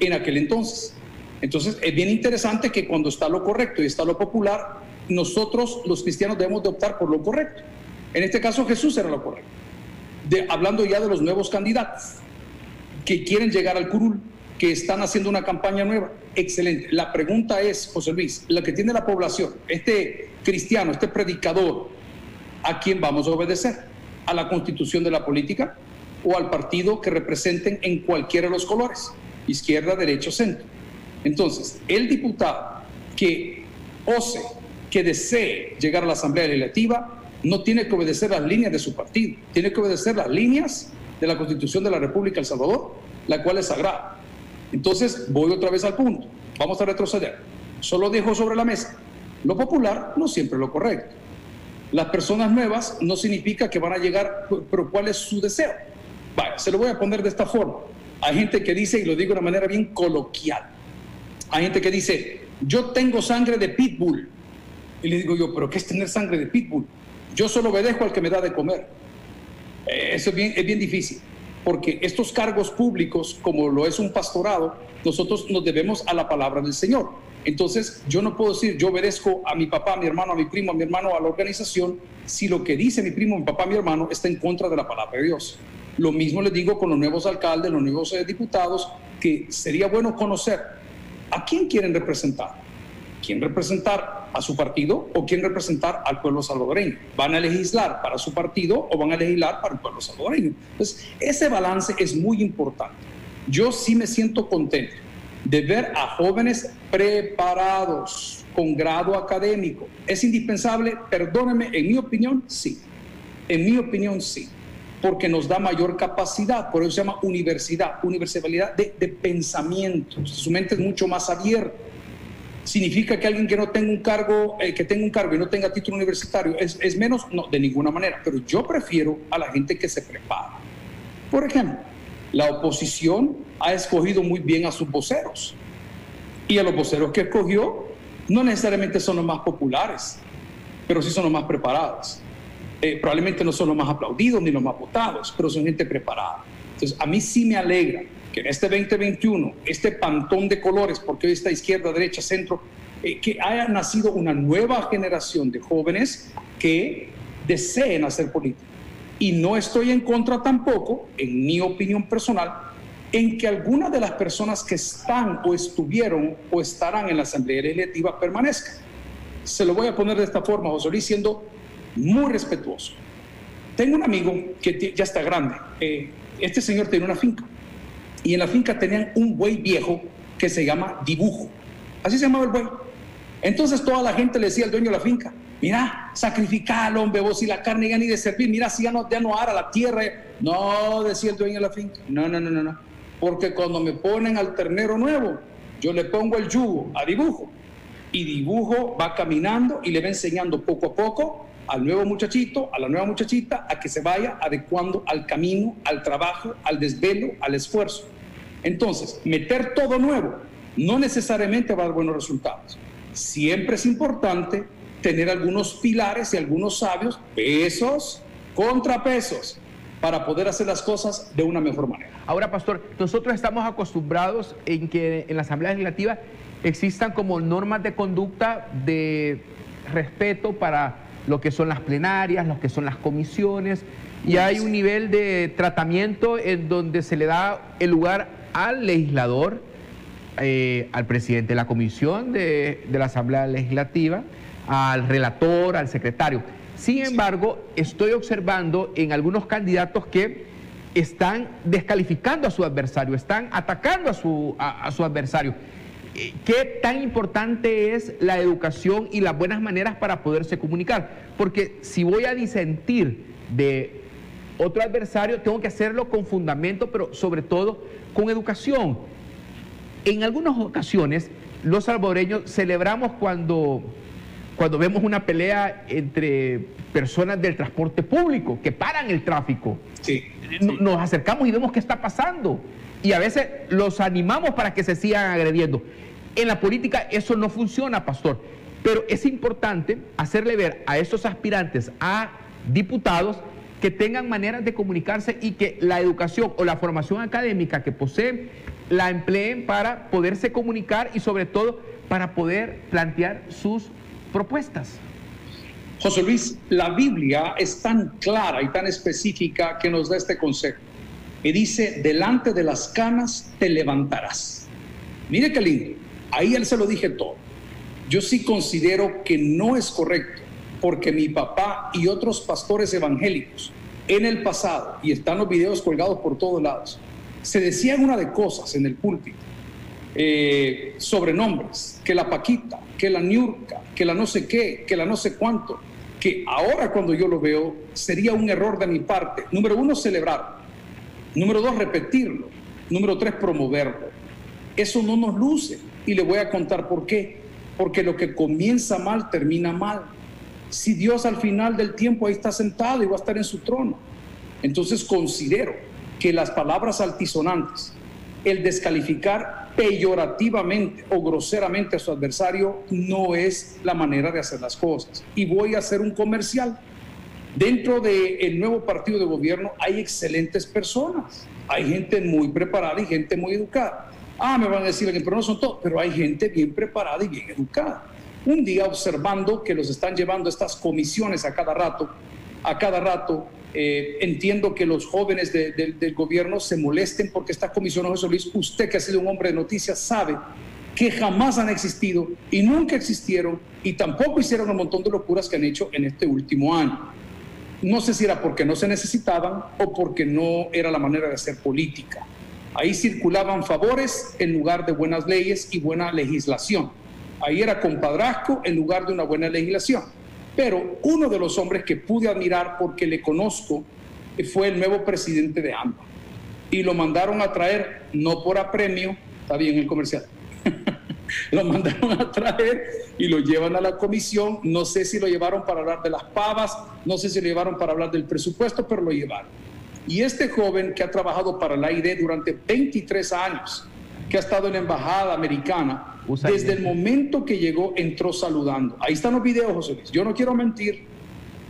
en aquel entonces. Entonces es bien interesante que cuando está lo correcto y está lo popular, nosotros los cristianos debemos de optar por lo correcto. En este caso Jesús era lo correcto. De, hablando ya de los nuevos candidatos que quieren llegar al curul, que están haciendo una campaña nueva. Excelente. La pregunta es, José Luis, la que tiene la población, este cristiano, este predicador, ¿a quién vamos a obedecer? a la constitución de la política o al partido que representen en cualquiera de los colores, izquierda, derecha centro. Entonces, el diputado que ose, que desee llegar a la Asamblea Legislativa, no tiene que obedecer las líneas de su partido, tiene que obedecer las líneas de la Constitución de la República El Salvador, la cual es sagrada. Entonces, voy otra vez al punto, vamos a retroceder. Solo dejo sobre la mesa, lo popular no siempre es lo correcto. Las personas nuevas no significa que van a llegar, pero ¿cuál es su deseo? Vale, se lo voy a poner de esta forma. Hay gente que dice, y lo digo de una manera bien coloquial, hay gente que dice, yo tengo sangre de pitbull. Y le digo yo, ¿pero qué es tener sangre de pitbull? Yo solo obedezco al que me da de comer. Eso es bien, es bien difícil, porque estos cargos públicos, como lo es un pastorado, nosotros nos debemos a la palabra del Señor. Entonces, yo no puedo decir, yo obedezco a mi papá, a mi hermano, a mi primo, a mi hermano, a la organización, si lo que dice mi primo, mi papá, mi hermano está en contra de la palabra de Dios. Lo mismo les digo con los nuevos alcaldes, los nuevos eh, diputados, que sería bueno conocer a quién quieren representar. ¿Quién representar a su partido o quién representar al pueblo salvadoreño? ¿Van a legislar para su partido o van a legislar para el pueblo salvadoreño? Entonces, ese balance es muy importante. Yo sí me siento contento de ver a jóvenes preparados con grado académico. ¿Es indispensable? Perdóneme, en mi opinión, sí. En mi opinión, sí. Porque nos da mayor capacidad, por eso se llama universidad, universalidad de, pensamiento. Su mente es mucho más abierta. ¿Significa que alguien que no tenga un cargo, eh, que tenga un cargo y no tenga título universitario es, es menos? No, de ninguna manera. Pero yo prefiero a la gente que se prepara. Por ejemplo, la oposición ha escogido muy bien a sus voceros. Y a los voceros que escogió no necesariamente son los más populares, pero sí son los más preparados. Eh, probablemente no son los más aplaudidos ni los más votados, pero son gente preparada. Entonces, a mí sí me alegra que en este 2021, este pantón de colores, porque hoy está izquierda, derecha, centro, eh, que haya nacido una nueva generación de jóvenes que deseen hacer política. Y no estoy en contra tampoco, en mi opinión personal, en que algunas de las personas que están o estuvieron o estarán en la Asamblea Legislativa permanezcan. Se lo voy a poner de esta forma, José Luis, siendo muy respetuoso. Tengo un amigo que ya está grande. Eh, este señor tiene una finca y en la finca tenían un buey viejo que se llama dibujo. Así se llamaba el buey. Entonces toda la gente le decía al dueño de la finca, mira, sacrificalo, hombre, vos y la carne ya ni de servir, mira, si ya no, ya no ara la tierra. No, decía el dueño de la finca, no, no, no, no, no. Porque cuando me ponen al ternero nuevo, yo le pongo el yugo a dibujo y dibujo va caminando y le va enseñando poco a poco al nuevo muchachito, a la nueva muchachita, a que se vaya adecuando al camino, al trabajo, al desvelo, al esfuerzo. Entonces, meter todo nuevo no necesariamente va a dar buenos resultados. Siempre es importante tener algunos pilares y algunos sabios, pesos, contrapesos, para poder hacer las cosas de una mejor manera. Ahora, pastor, nosotros estamos acostumbrados en que en la Asamblea Legislativa existan como normas de conducta de respeto para lo que son las plenarias, lo que son las comisiones, y hay un nivel de tratamiento en donde se le da el lugar al legislador, eh, al presidente de la comisión de, de la Asamblea Legislativa, al relator, al secretario. Sin embargo, estoy observando en algunos candidatos que están descalificando a su adversario, están atacando a su, a, su adversario. ¿Qué tan importante es la educación y las buenas maneras para poderse comunicar? Porque si voy a disentir de otro adversario, tengo que hacerlo con fundamento, pero sobre todo con educación. En algunas ocasiones, los salvadoreños celebramos cuando cuando vemos una pelea entre personas del transporte público que paran el tráfico. Nos acercamos y vemos qué está pasando. Y a veces los animamos para que se sigan agrediendo. En la política eso no funciona, pastor. Pero es importante hacerle ver a esos aspirantes a diputados que tengan maneras de comunicarse y que la educación o la formación académica que poseen la empleen para poderse comunicar y sobre todo para poder plantear sus propuestas. José Luis, la Biblia es tan clara y tan específica que nos da este consejo. Y dice, delante de las canas te levantarás. Mire qué lindo. Ahí él se lo dije todo. Yo sí considero que no es correcto porque mi papá y otros pastores evangélicos en el pasado, y están los videos colgados por todos lados, se decían una de cosas en el púlpito, eh, sobrenombres, que la Paquita, que la Niurka, que la no sé qué, que la no sé cuánto, que ahora cuando yo lo veo sería un error de mi parte. Número uno, celebrar. Número dos, repetirlo. Número tres, promoverlo. Eso no nos luce y le voy a contar por qué. Porque lo que comienza mal termina mal. Si Dios al final del tiempo ahí está sentado y va a estar en su trono. Entonces considero que las palabras altisonantes, el descalificar peyorativamente o groseramente a su adversario no es la manera de hacer las cosas. Y voy a hacer un comercial. Dentro del nuevo partido de gobierno hay excelentes personas, hay gente muy preparada y gente muy educada. Ah, me van a decir, pero no son todos, pero hay gente bien preparada y bien educada. Un día observando que los están llevando estas comisiones a cada rato, a cada rato eh, entiendo que los jóvenes del gobierno se molesten porque esta comisión, José Luis, usted que ha sido un hombre de noticias sabe que jamás han existido y nunca existieron y tampoco hicieron un montón de locuras que han hecho en este último año. No sé si era porque no se necesitaban o porque no era la manera de hacer política. Ahí circulaban favores en lugar de buenas leyes y buena legislación. Ahí era compadrazgo en lugar de una buena legislación. Pero uno de los hombres que pude admirar porque le conozco fue el nuevo presidente de AMBA. Y lo mandaron a traer, no por apremio, está bien el comercial, *laughs* lo mandaron a traer y lo llevan a la comisión. No sé si lo llevaron para hablar de las pavas, no sé si lo llevaron para hablar del presupuesto, pero lo llevaron. Y este joven que ha trabajado para la ID durante 23 años, que ha estado en la embajada americana, desde el momento que llegó, entró saludando. Ahí están los videos, José Luis. Yo no quiero mentir.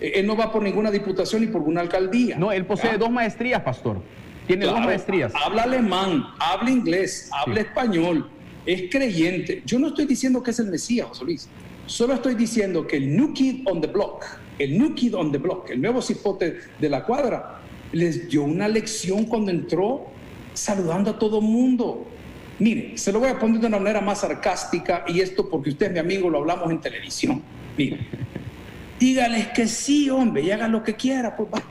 Eh, Él no va por ninguna diputación ni por una alcaldía. No, él posee ¿Ya? dos maestrías, pastor. Tiene dos Claro, maestrías. Habla alemán, habla inglés, habla español, es creyente. Yo no estoy diciendo que es el Mesías, José Luis. Solo estoy diciendo que el New Kid on the Block, el New Kid on the Block, el nuevo cipote de la cuadra, les dio una lección cuando entró saludando a todo mundo. Mire, se lo voy a poner de una manera más sarcástica y esto porque usted es mi amigo, lo hablamos en televisión. Mire, dígales que sí, hombre, y hagan lo que quiera, pues va.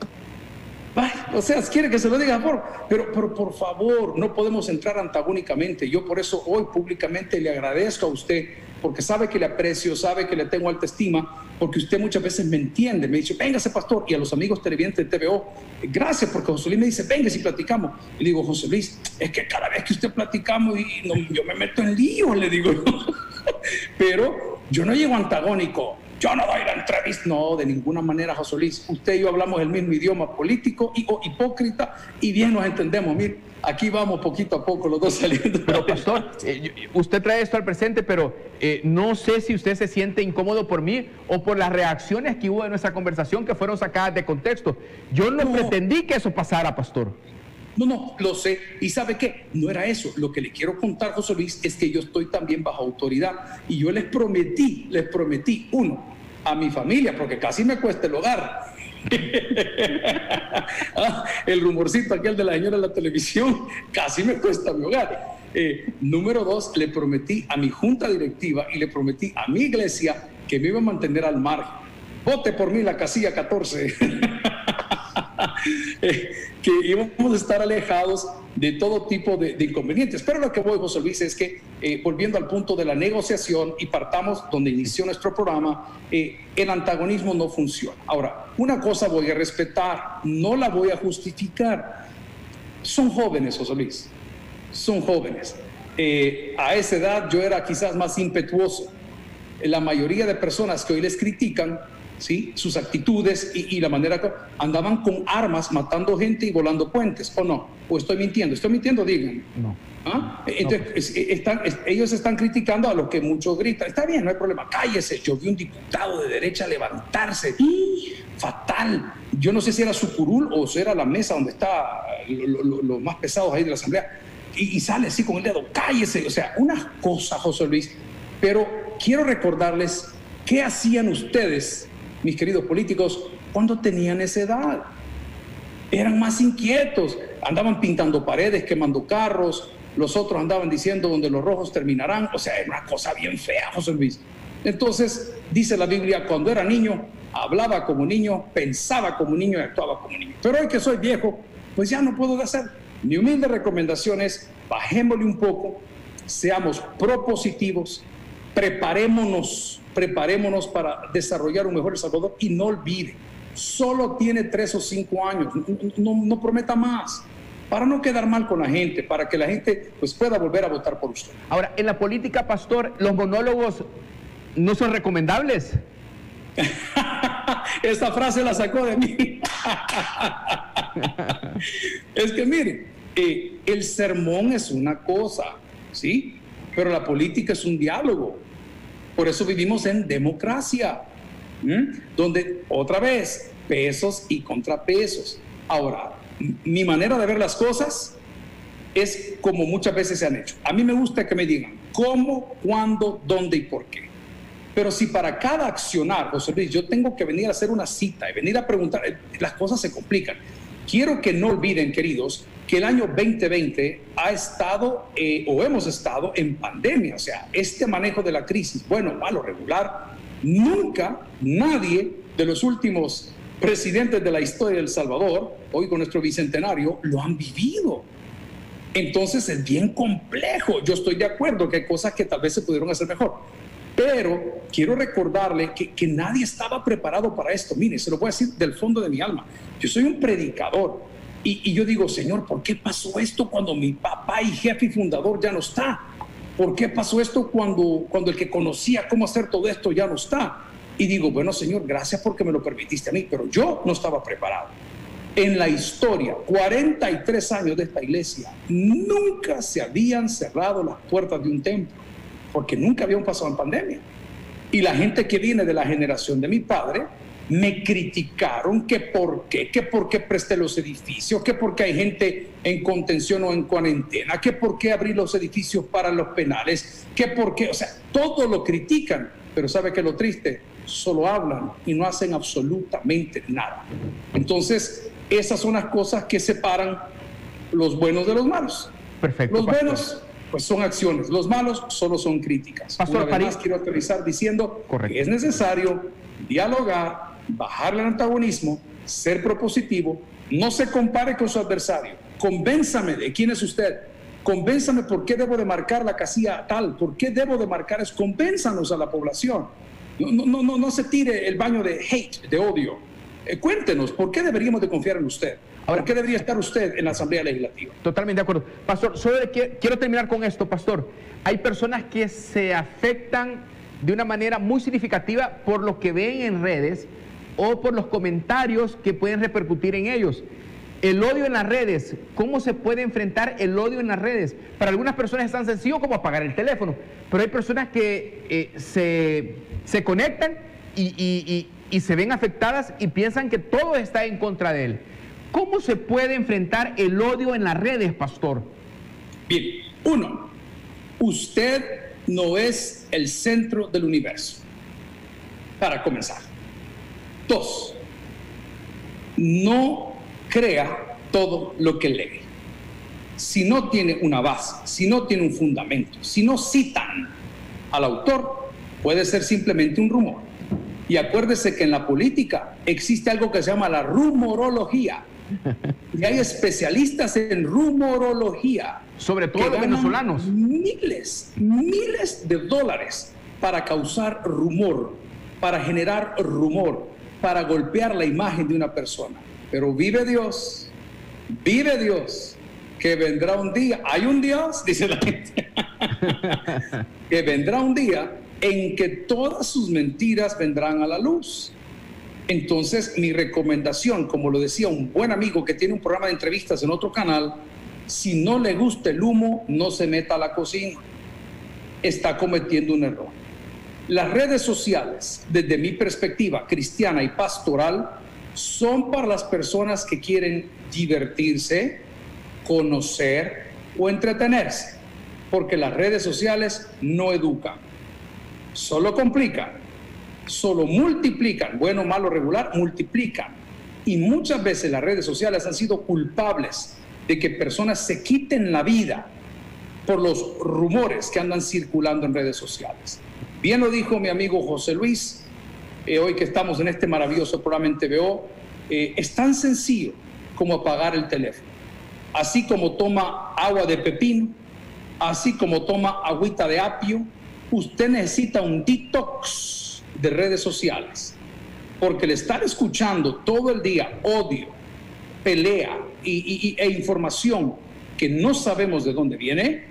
Va, O sea, quiere que se lo diga por, pero, pero por favor, no podemos entrar antagónicamente. Yo por eso hoy públicamente le agradezco a usted, porque sabe que le aprecio, sabe que le tengo alta estima, porque usted muchas veces me entiende, me dice, véngase pastor, y a los amigos televidentes de TVO, gracias, porque José Luis me dice, venga si platicamos. Y digo, José Luis, es que cada vez que usted platicamos, y no, yo me meto en lío, le digo. *laughs* pero yo no llego antagónico. Yo no doy la entrevista. No, de ninguna manera, José Luis. Usted y yo hablamos el mismo idioma político y o hipócrita y bien nos entendemos. Mire, aquí vamos poquito a poco los dos *laughs* saliendo. Pero pastor, eh, usted trae esto al presente, pero eh, no sé si usted se siente incómodo por mí o por las reacciones que hubo en nuestra conversación que fueron sacadas de contexto. Yo no, No. pretendí que eso pasara, pastor. No, no, lo sé. ¿Y sabe qué? No era eso. Lo que le quiero contar, José Luis, es que yo estoy también bajo autoridad. Y yo les prometí, les prometí, uno, a mi familia, porque casi me cuesta el hogar. Ah, el rumorcito aquel de la señora en la televisión, casi me cuesta mi hogar. Eh, número dos, le prometí a mi junta directiva y le prometí a mi iglesia que me iba a mantener al margen. Vote por mí la casilla 14. *laughs* *laughs* Que íbamos a estar alejados de todo tipo de, de inconvenientes. Pero lo que voy, José Luis, es que eh, volviendo al punto de la negociación y partamos donde inició nuestro programa, eh, el antagonismo no funciona. Ahora, una cosa voy a respetar, no la voy a justificar. Son jóvenes, José Luis, son jóvenes. Eh, a esa edad yo era quizás más impetuoso. La mayoría de personas que hoy les critican, ¿sí? sus actitudes y, y la manera que andaban con armas matando gente y volando puentes, ¿o no? ¿O estoy mintiendo? ¿Estoy mintiendo? Díganme. No. ¿Ah? Entonces, están- ellos están criticando a lo que muchos gritan. Está bien, no hay problema, cállese. Yo vi un diputado de derecha levantarse. ¡Ih! Fatal. Yo no sé si era su curul o si era la mesa donde está lo- lo- los más pesados ahí de la Asamblea. Y, y sale así con el dedo, cállese. O sea, una cosa, José Luis. Pero quiero recordarles qué hacían ustedes, mis queridos políticos, cuando tenían esa edad eran más inquietos, andaban pintando paredes, quemando carros, los otros andaban diciendo donde los rojos terminarán, o sea, era una cosa bien fea, José Luis. Entonces, dice la Biblia, cuando era niño, hablaba como niño, pensaba como niño y actuaba como niño. Pero hoy que soy viejo, pues ya no puedo hacer. Mi humilde recomendación es, bajémosle un poco, seamos propositivos, preparémonos, preparémonos para desarrollar un mejor El Salvador y no olvide, solo tiene tres o cinco años, no, no- prometa más, para no quedar mal con la gente, para que la gente pues, pueda volver a votar por usted. Ahora, en la política, pastor, los monólogos no son recomendables. *laughs* Esta frase la sacó de mí. *laughs* es que miren, eh, el sermón es una cosa, ¿sí? Pero la política es un diálogo. Por eso vivimos en democracia, donde otra vez pesos y contrapesos. Ahora, mi manera de ver las cosas es como muchas veces se han hecho. A mí me gusta que me digan cómo, cuándo, dónde y por qué. Pero si para cada accionar, José Luis, yo tengo que venir a hacer una cita y venir a preguntar, eh, las cosas se complican. Quiero que no olviden, queridos, que el año 2020 ha estado eh, o hemos estado en pandemia. O sea, este manejo de la crisis, bueno, malo, regular, nunca nadie de los últimos presidentes de la historia de El Salvador, hoy con nuestro bicentenario, lo han vivido. Entonces es bien complejo. Yo estoy de acuerdo que hay cosas que tal vez se pudieron hacer mejor. Pero quiero recordarle que, que nadie estaba preparado para esto. Mire, se lo voy a decir del fondo de mi alma. Yo soy un predicador y, yo digo, Señor, ¿por qué pasó esto cuando mi papá y jefe y fundador ya no está? ¿Por qué pasó esto cuando, cuando el que conocía cómo hacer todo esto ya no está? Y digo, bueno, Señor, gracias porque me lo permitiste a mí, pero yo no estaba preparado en la historia, 43 años de esta iglesia, nunca se habían cerrado las puertas de un templo, porque nunca habían pasado en pandemia. Y la gente que viene de la generación de mi padre, me criticaron, que por qué, que por qué presté los edificios, que por qué hay gente en contención o en cuarentena, que por qué abrí los edificios para los penales, que por qué, o sea, todo lo critican, pero sabe que lo triste, solo hablan y no hacen absolutamente nada. Entonces, esas son las cosas que separan los buenos de los malos. Perfecto. Los buenos pues son acciones. Los malos solo son críticas. Pastor Una vez más, quiero aterrizar diciendo que es necesario dialogar, bajarle el antagonismo, ser propositivo, no se compare con su adversario. Convénzame de quién es usted. Convénzame por qué debo de marcar la casilla tal, por qué debo de marcar es convénzanos a la población. No, no, no, no se tire el baño de hate, de odio. Eh, cuéntenos, ¿por qué deberíamos de confiar en usted? Ahora, ¿qué debería estar usted en la Asamblea Legislativa? Totalmente de acuerdo. Pastor, solo quiero terminar con esto, Pastor. Hay personas que se afectan de una manera muy significativa por lo que ven en redes o por los comentarios que pueden repercutir en ellos. El odio en las redes, ¿cómo se puede enfrentar el odio en las redes? Para algunas personas es tan sencillo como apagar el teléfono, pero hay personas que eh, se, se, conectan y, y, y se ven afectadas y piensan que todo está en contra de él. ¿Cómo se puede enfrentar el odio en las redes, pastor? Bien, uno, usted no es el centro del universo, para comenzar. Dos, no crea todo lo que lee. Si no tiene una base, si no tiene un fundamento, si no citan al autor, puede ser simplemente un rumor. Y acuérdese que en la política existe algo que se llama la rumorología *laughs* y hay especialistas en rumorología. Sobre todo los venezolanos. Miles, miles de dólares para causar rumor, para generar rumor, para golpear la imagen de una persona. Pero vive Dios, vive Dios, que vendrá un día, hay un Dios, *laughs* dice la gente, *laughs* que vendrá un día en que todas sus mentiras vendrán a la luz. Entonces, mi recomendación, como lo decía un buen amigo que tiene un programa de entrevistas en otro canal, si no le gusta el humo, no se meta a la cocina. Está cometiendo un error. Las redes sociales, desde mi perspectiva cristiana y pastoral, son para las personas que quieren divertirse, conocer o entretenerse, porque las redes sociales no educan, solo complican solo multiplican, bueno, malo, regular, multiplican. Y muchas veces las redes sociales han sido culpables de que personas se quiten la vida por los rumores que andan circulando en redes sociales. Bien lo dijo mi amigo José Luis, eh, hoy que estamos en este maravilloso programa en TVO, eh, es tan sencillo como apagar el teléfono. Así como toma agua de pepino, así como toma agüita de apio, usted necesita un detox de redes sociales, porque el estar escuchando todo el día odio, pelea y, e información que no sabemos de dónde viene,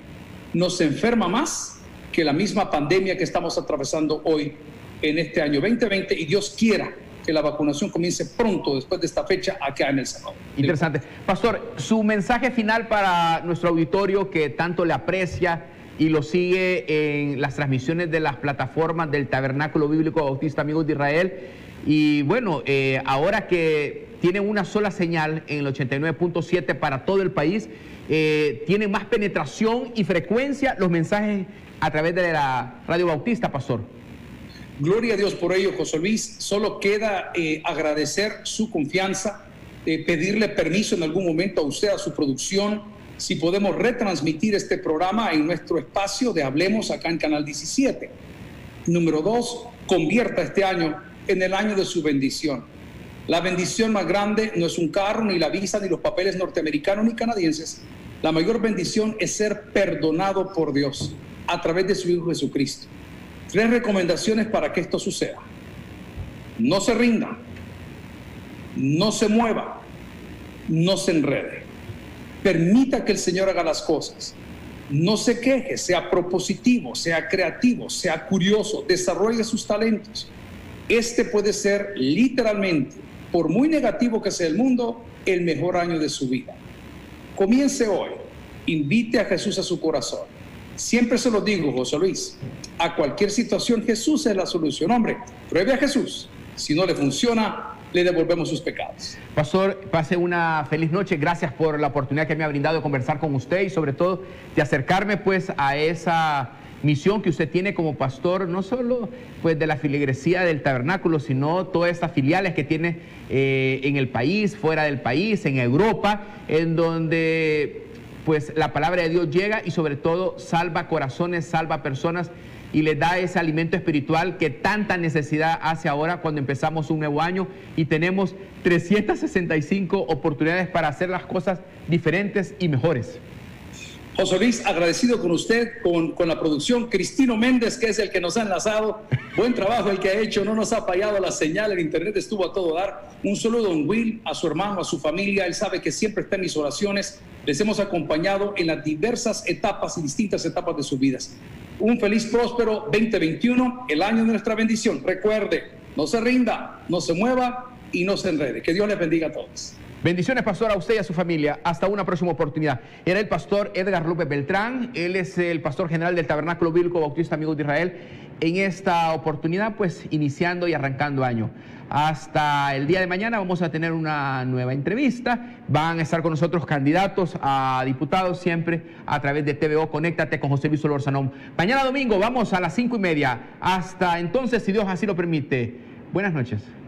nos enferma más que la misma pandemia que estamos atravesando hoy en este año 2020 y Dios quiera que la vacunación comience pronto después de esta fecha acá en El Salvador. Interesante. Pastor, su mensaje final para nuestro auditorio que tanto le aprecia y lo sigue en las transmisiones de las plataformas del Tabernáculo Bíblico Bautista Amigos de Israel. Y bueno, eh, ahora que tienen una sola señal en el 89.7 para todo el país, eh, tienen más penetración y frecuencia los mensajes a través de la radio bautista, pastor. Gloria a Dios por ello, José Luis. Solo queda eh, agradecer su confianza, pedirle permiso en algún momento a usted, a su producción, si podemos retransmitir este programa en nuestro espacio de Hablemos acá en Canal 17. Número dos, convierta este año en el año de su bendición. La bendición más grande no es un carro, ni la visa, ni los papeles norteamericanos ni canadienses. La mayor bendición es ser perdonado por Dios a través de su Hijo Jesucristo. Tres recomendaciones para que esto suceda. No se rinda, no se mueva, no se enrede. Permita que el Señor haga las cosas. No se queje, sea propositivo, sea creativo, sea curioso, desarrolle sus talentos. Este puede ser literalmente, por muy negativo que sea el mundo, el mejor año de su vida. Comience hoy, invite a Jesús a su corazón. Siempre se lo digo, José Luis, a cualquier situación Jesús es la solución. Hombre, pruebe a Jesús Si no le funciona, le devolvemos sus pecados. Pastor, pase una feliz noche. Gracias por la oportunidad que me ha brindado de conversar con usted y sobre todo de acercarme pues a esa misión que usted tiene como pastor, no solo pues de la filigresía del tabernáculo, sino todas estas filiales que tiene eh, en el país, fuera del país, en Europa, en donde pues la palabra de Dios llega y sobre todo salva corazones, salva personas y les da ese alimento espiritual que tanta necesidad hace ahora cuando empezamos un nuevo año y tenemos 365 oportunidades para hacer las cosas diferentes y mejores. José Luis, agradecido con usted, con, con, la producción. Cristino Méndez, que es el que nos ha enlazado. Buen trabajo el que ha hecho, no nos ha fallado la señal, el internet estuvo a todo dar. Un saludo a Will, a su hermano, a su familia. Él sabe que siempre está en mis oraciones. Les hemos acompañado en las diversas etapas y distintas etapas de sus vidas. Un feliz, próspero 2021, el año de nuestra bendición. Recuerde, no se rinda, no se mueva y no se enrede. Que Dios les bendiga a todos. Bendiciones, pastor, a usted y a su familia. Hasta una próxima oportunidad. Era el pastor Edgar López Beltrán. Él es el pastor general del Tabernáculo Bíblico Bautista Amigos de Israel. En esta oportunidad, pues, iniciando y arrancando año. Hasta el día de mañana vamos a tener una nueva entrevista. Van a estar con nosotros candidatos a diputados siempre a través de TVO. Conéctate con José Luis Solórzano. Mañana domingo vamos a las cinco y media. Hasta entonces, si Dios así lo permite. Buenas noches.